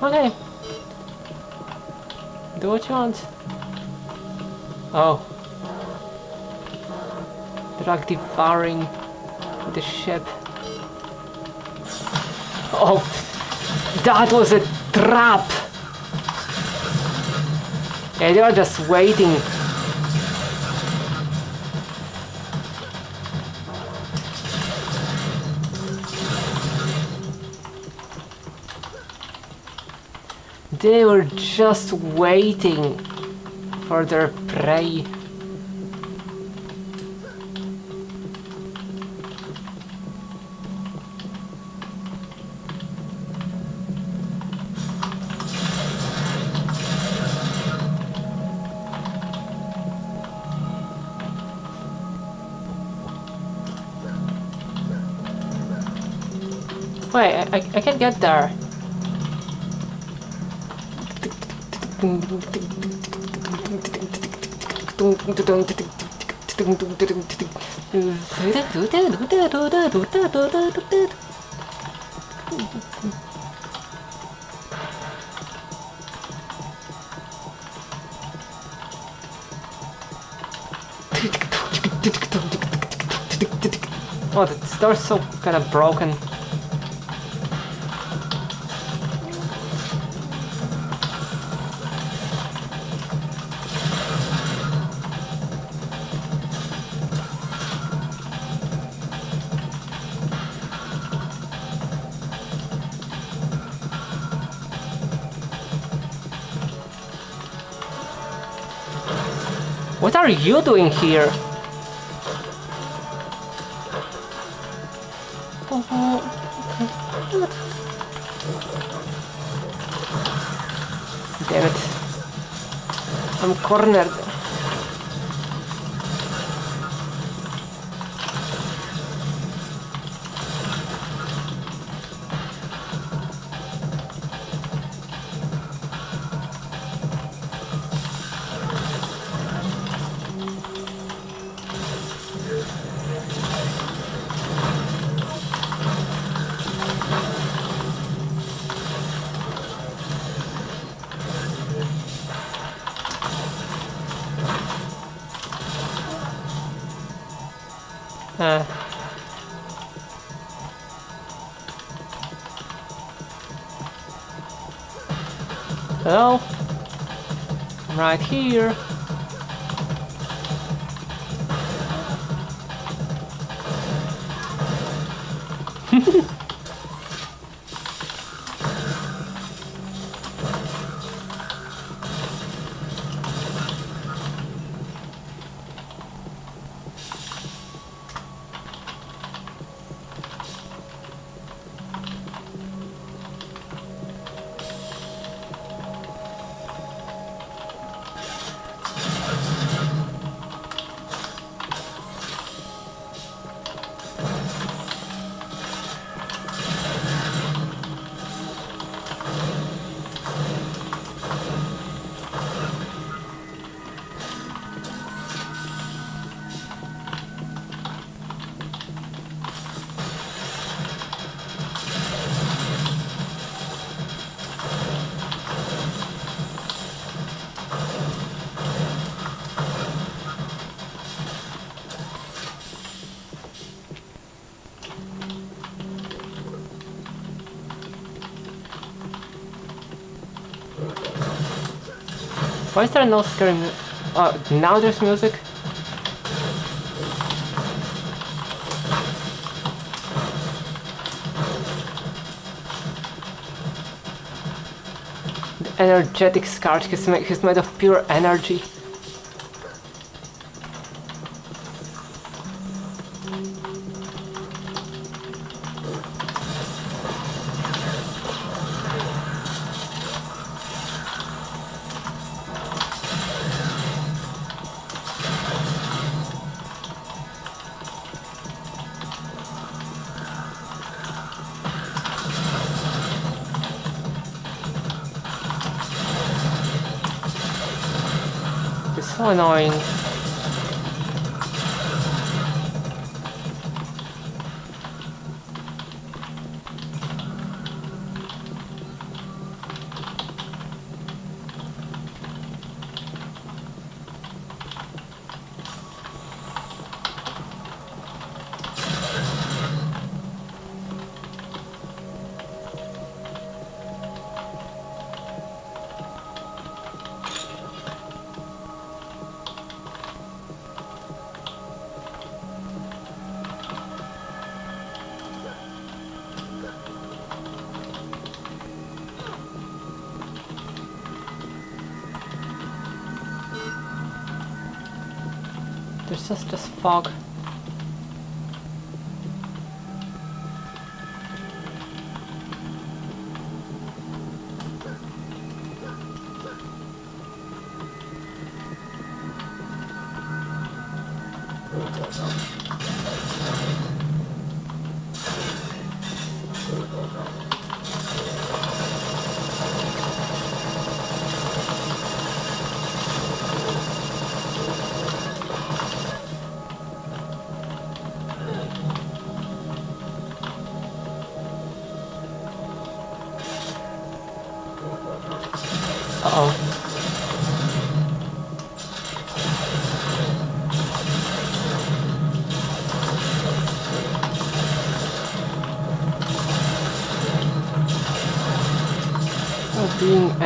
Okay. Do what you want. Oh. Drug devouring the ship. Oh, that was a trap! And they are just waiting They were just waiting for their prey. Wait, I, I, can't get there. Oh, the door's so kind of broken. You doing here? Damn it. I'm cornered. Why is there no scary mu- Oh, now there's music? The energetic ma- he's made of pure energy.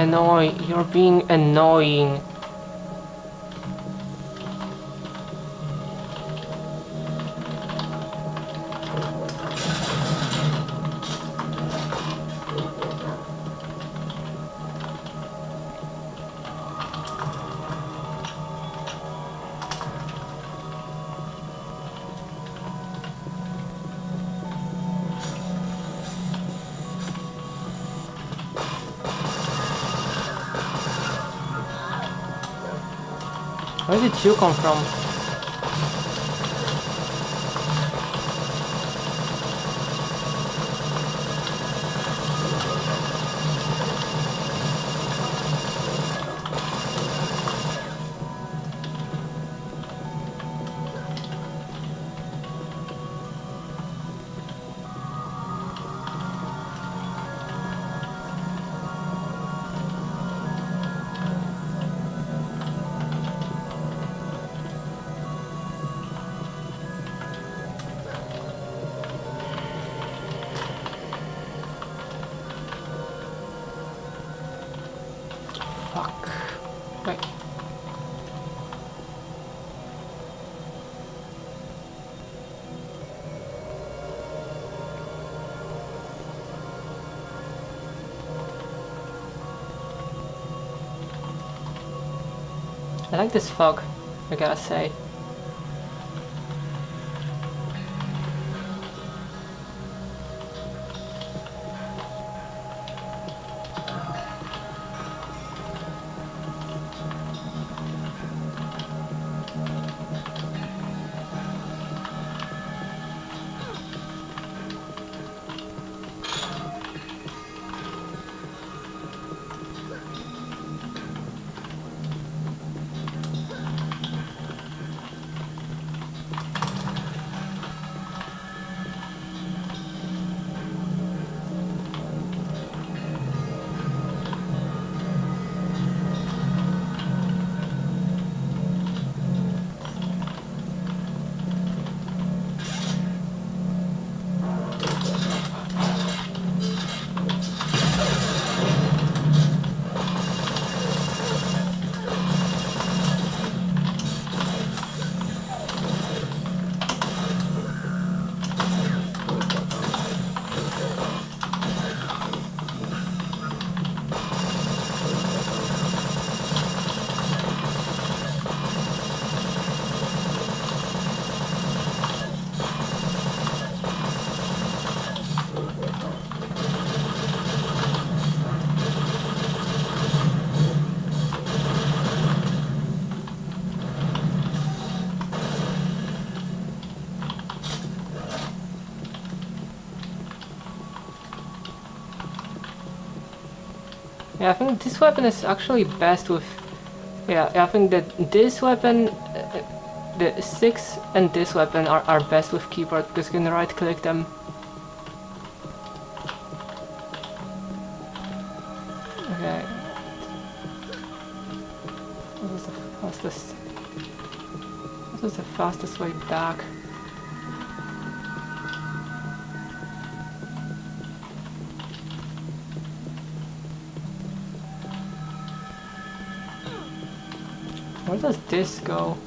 Annoying. You're being annoying. Did you come from? I like this fog, I gotta say. Yeah, I think this weapon is actually best with... Yeah, I think that this weapon, uh, the 6 and this weapon are, are best with keyboard because you can right click them. Okay. What was the fastest... What was the fastest way back? Where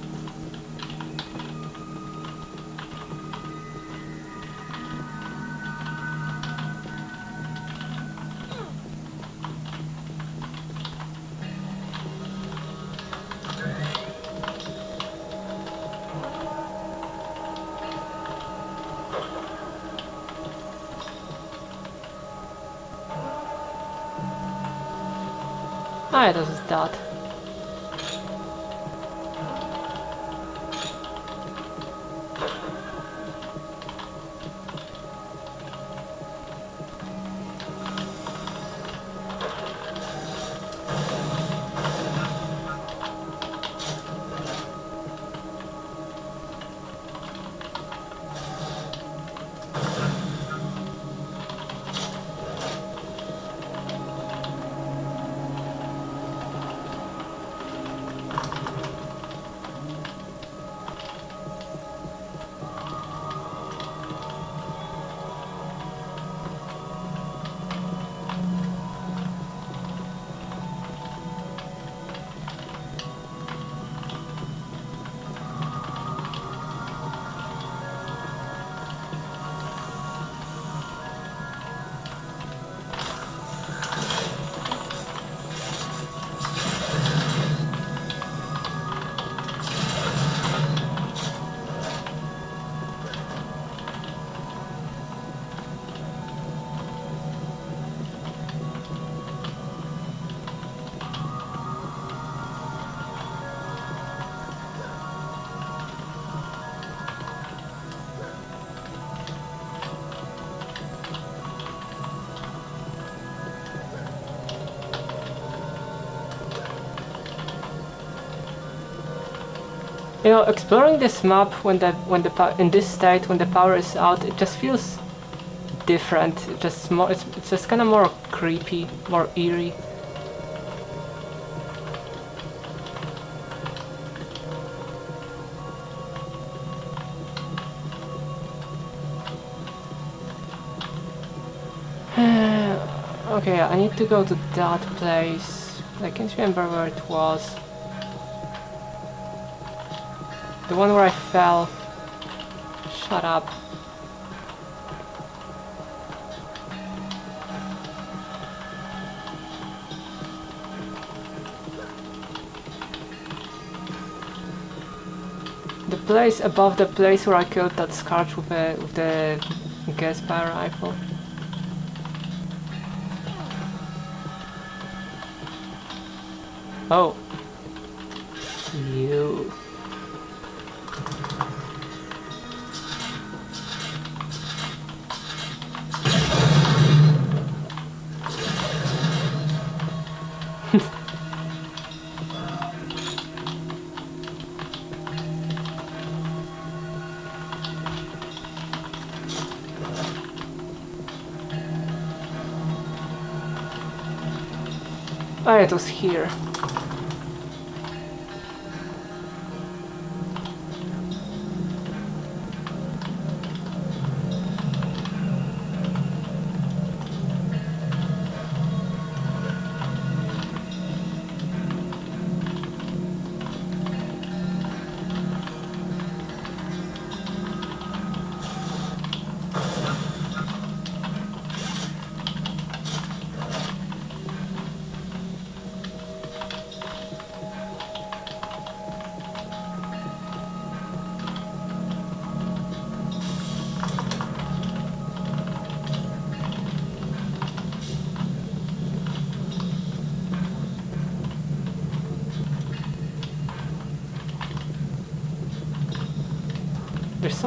You know, exploring this map when the when the in this state when the power is out, it just feels different. It just more, it's, it's just kind of more creepy, more eerie. <sighs> okay, I need to go to that place. I can't remember where it was. The one where I fell. Shut up. The place above the place where I killed that Skaarj with, a, with the gas rifle. Oh. Was here.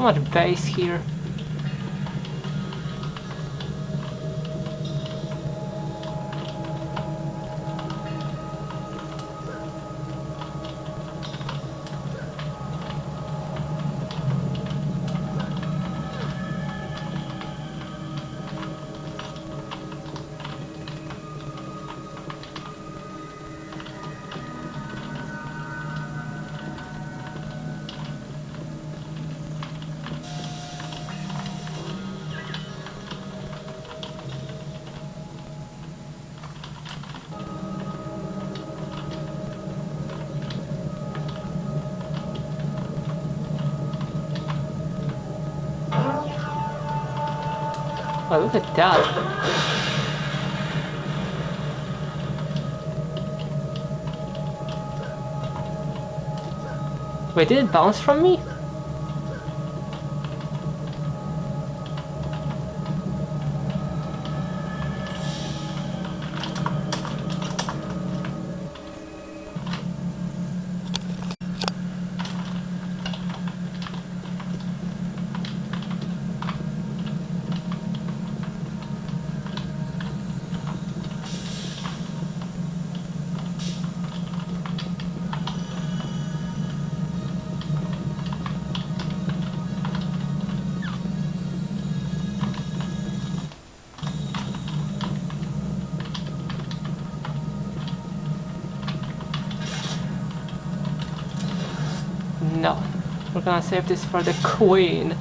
Much bass here. Oh, look at that. Wait, did it bounce from me? Gonna save this for the queen.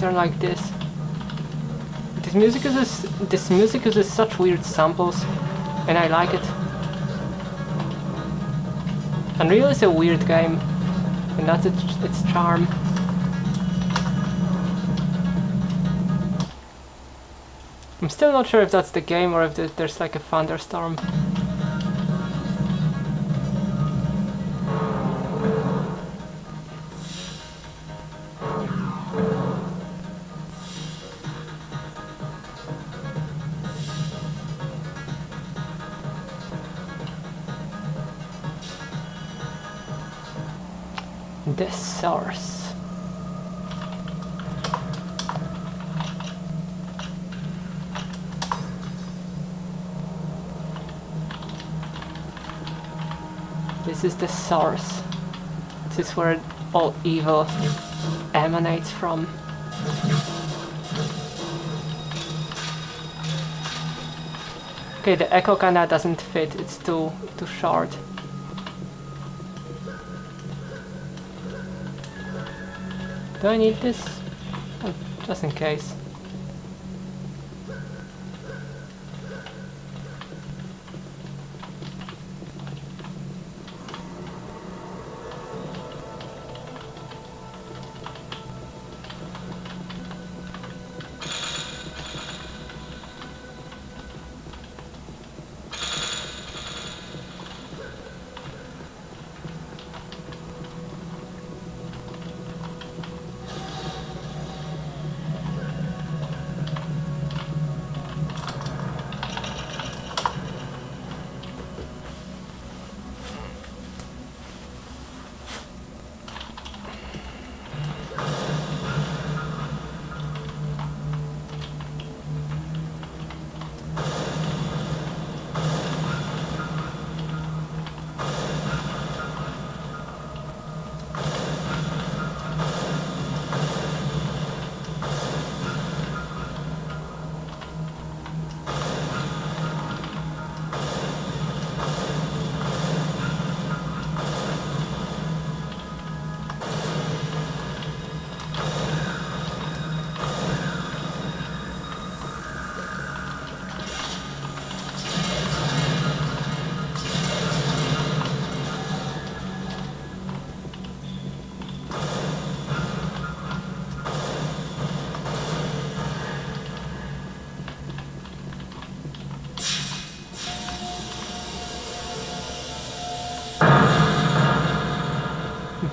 Like this. This music uses this music uses such weird samples, and I like it. Unreal is a weird game, and that's its charm. I'm still not sure if that's the game or if there's like a thunderstorm. Source. This is where all evil emanates from. Okay, the echo kinda doesn't fit, it's too too short. Do I need this? Oh, just in case.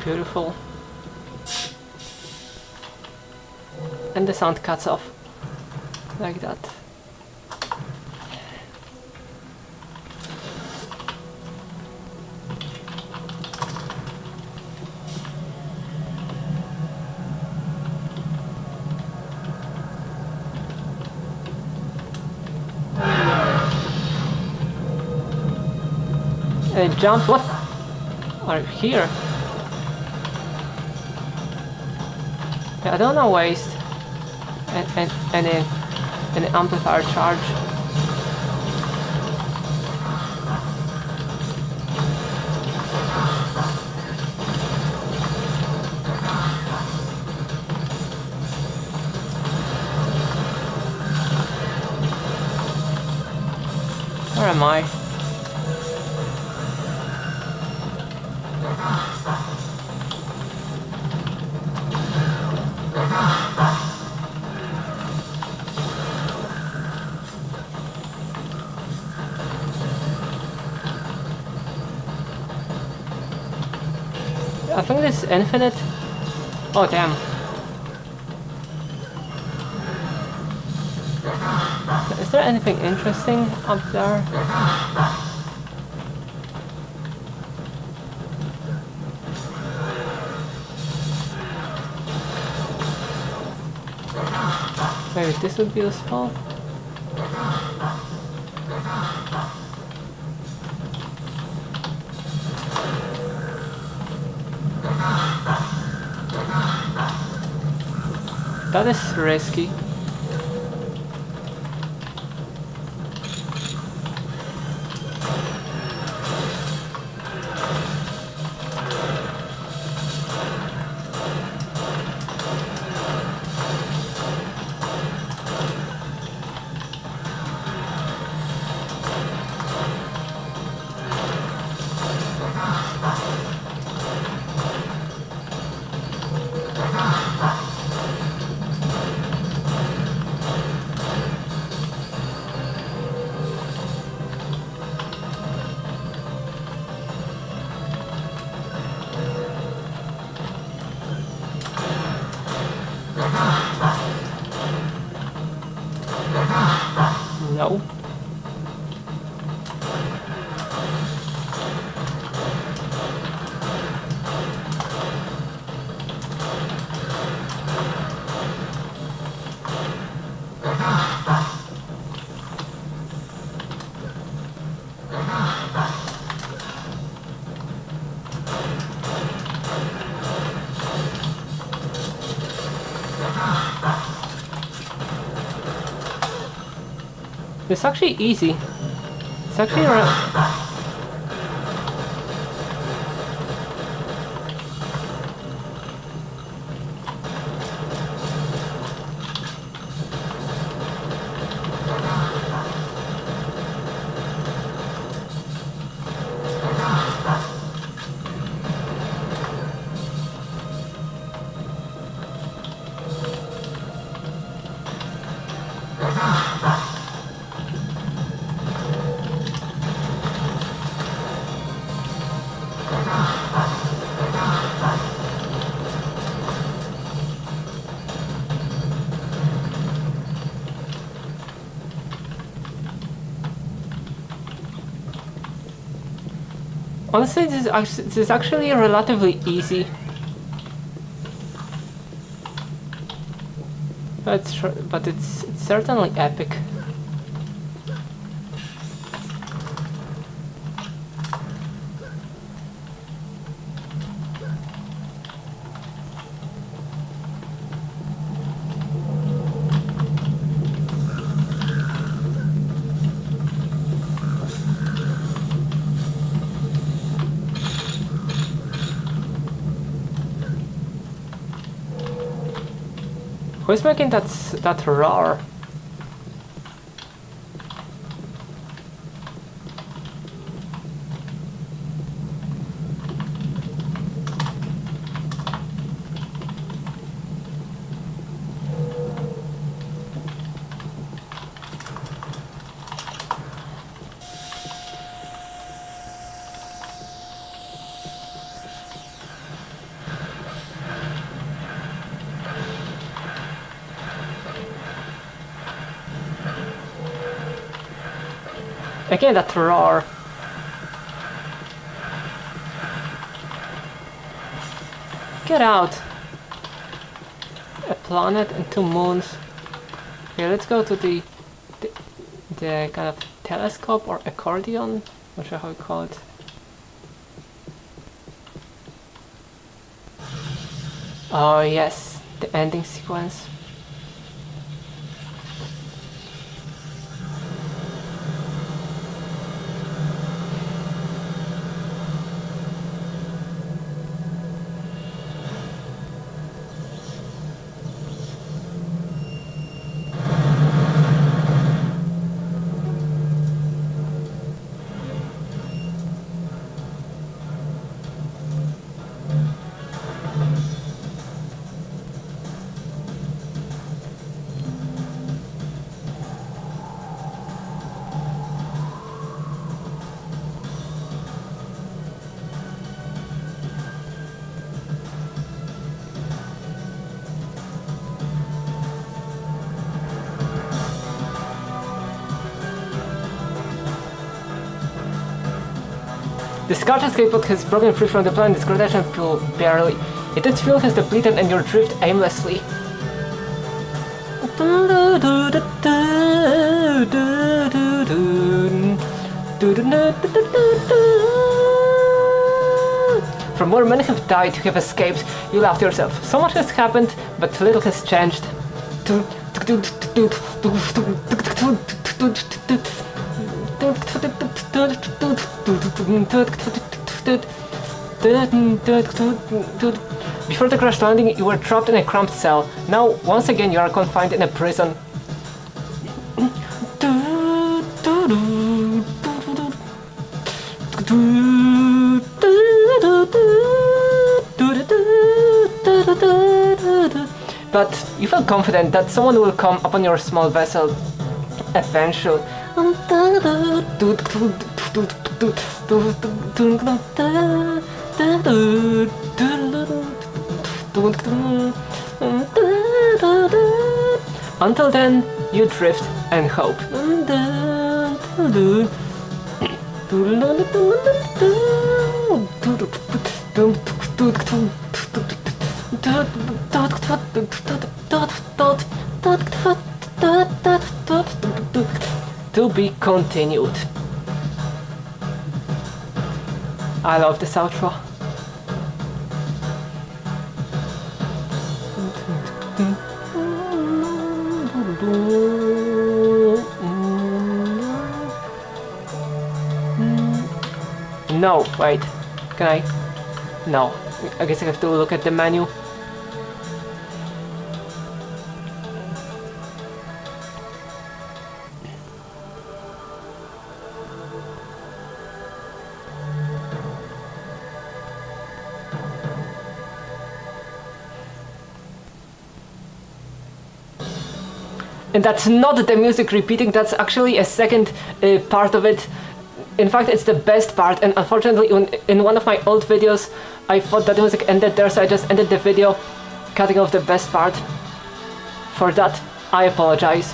Beautiful. And the sound cuts off like that. Uh, jump, what? Are you here? I don't know waste. an, an, any, any amplifier charge. Where am I? Infinite. Oh damn. Is there anything interesting up there? Maybe this would be useful. That is risky. It's actually easy. It's actually around. Honestly, this is, this is actually relatively easy. But but it's, it's certainly epic. Making that that roar? Again, that roar. Get out! A planet and two moons. Okay, let's go to the, the the kind of telescope or accordion. Not sure how you call it. Oh yes, the ending sequence. The Scout escape has broken free from the planet's gravitational pull barely. Its fuel has depleted and you drift aimlessly. From where many have died, you have escaped, you laugh to yourself. So much has happened, but little has changed. Before the crash landing, you were trapped in a cramped cell. Now, once again, you are confined in a prison. But you feel confident that someone will come upon your small vessel eventually. Until then, you drift and hope. To be continued. I love this outro. No, wait. Can I? No. I guess I have to look at the menu. And that's not the music repeating that's actually a second uh, part of it. In fact it's the best part and unfortunately in, one of my old videos I thought that the music ended there so I just ended the video cutting off the best part. For that I apologize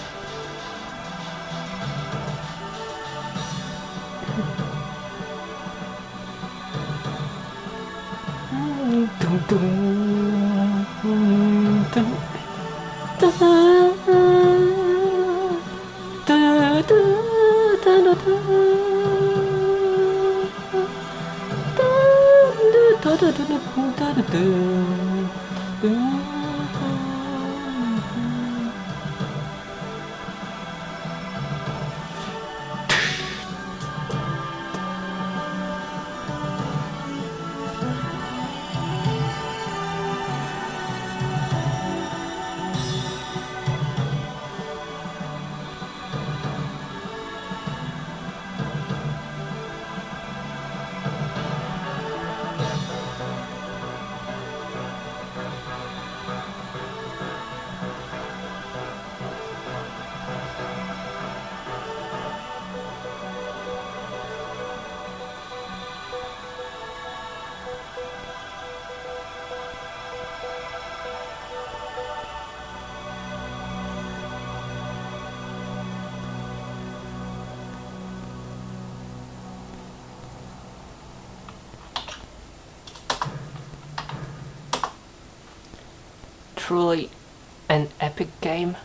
epic game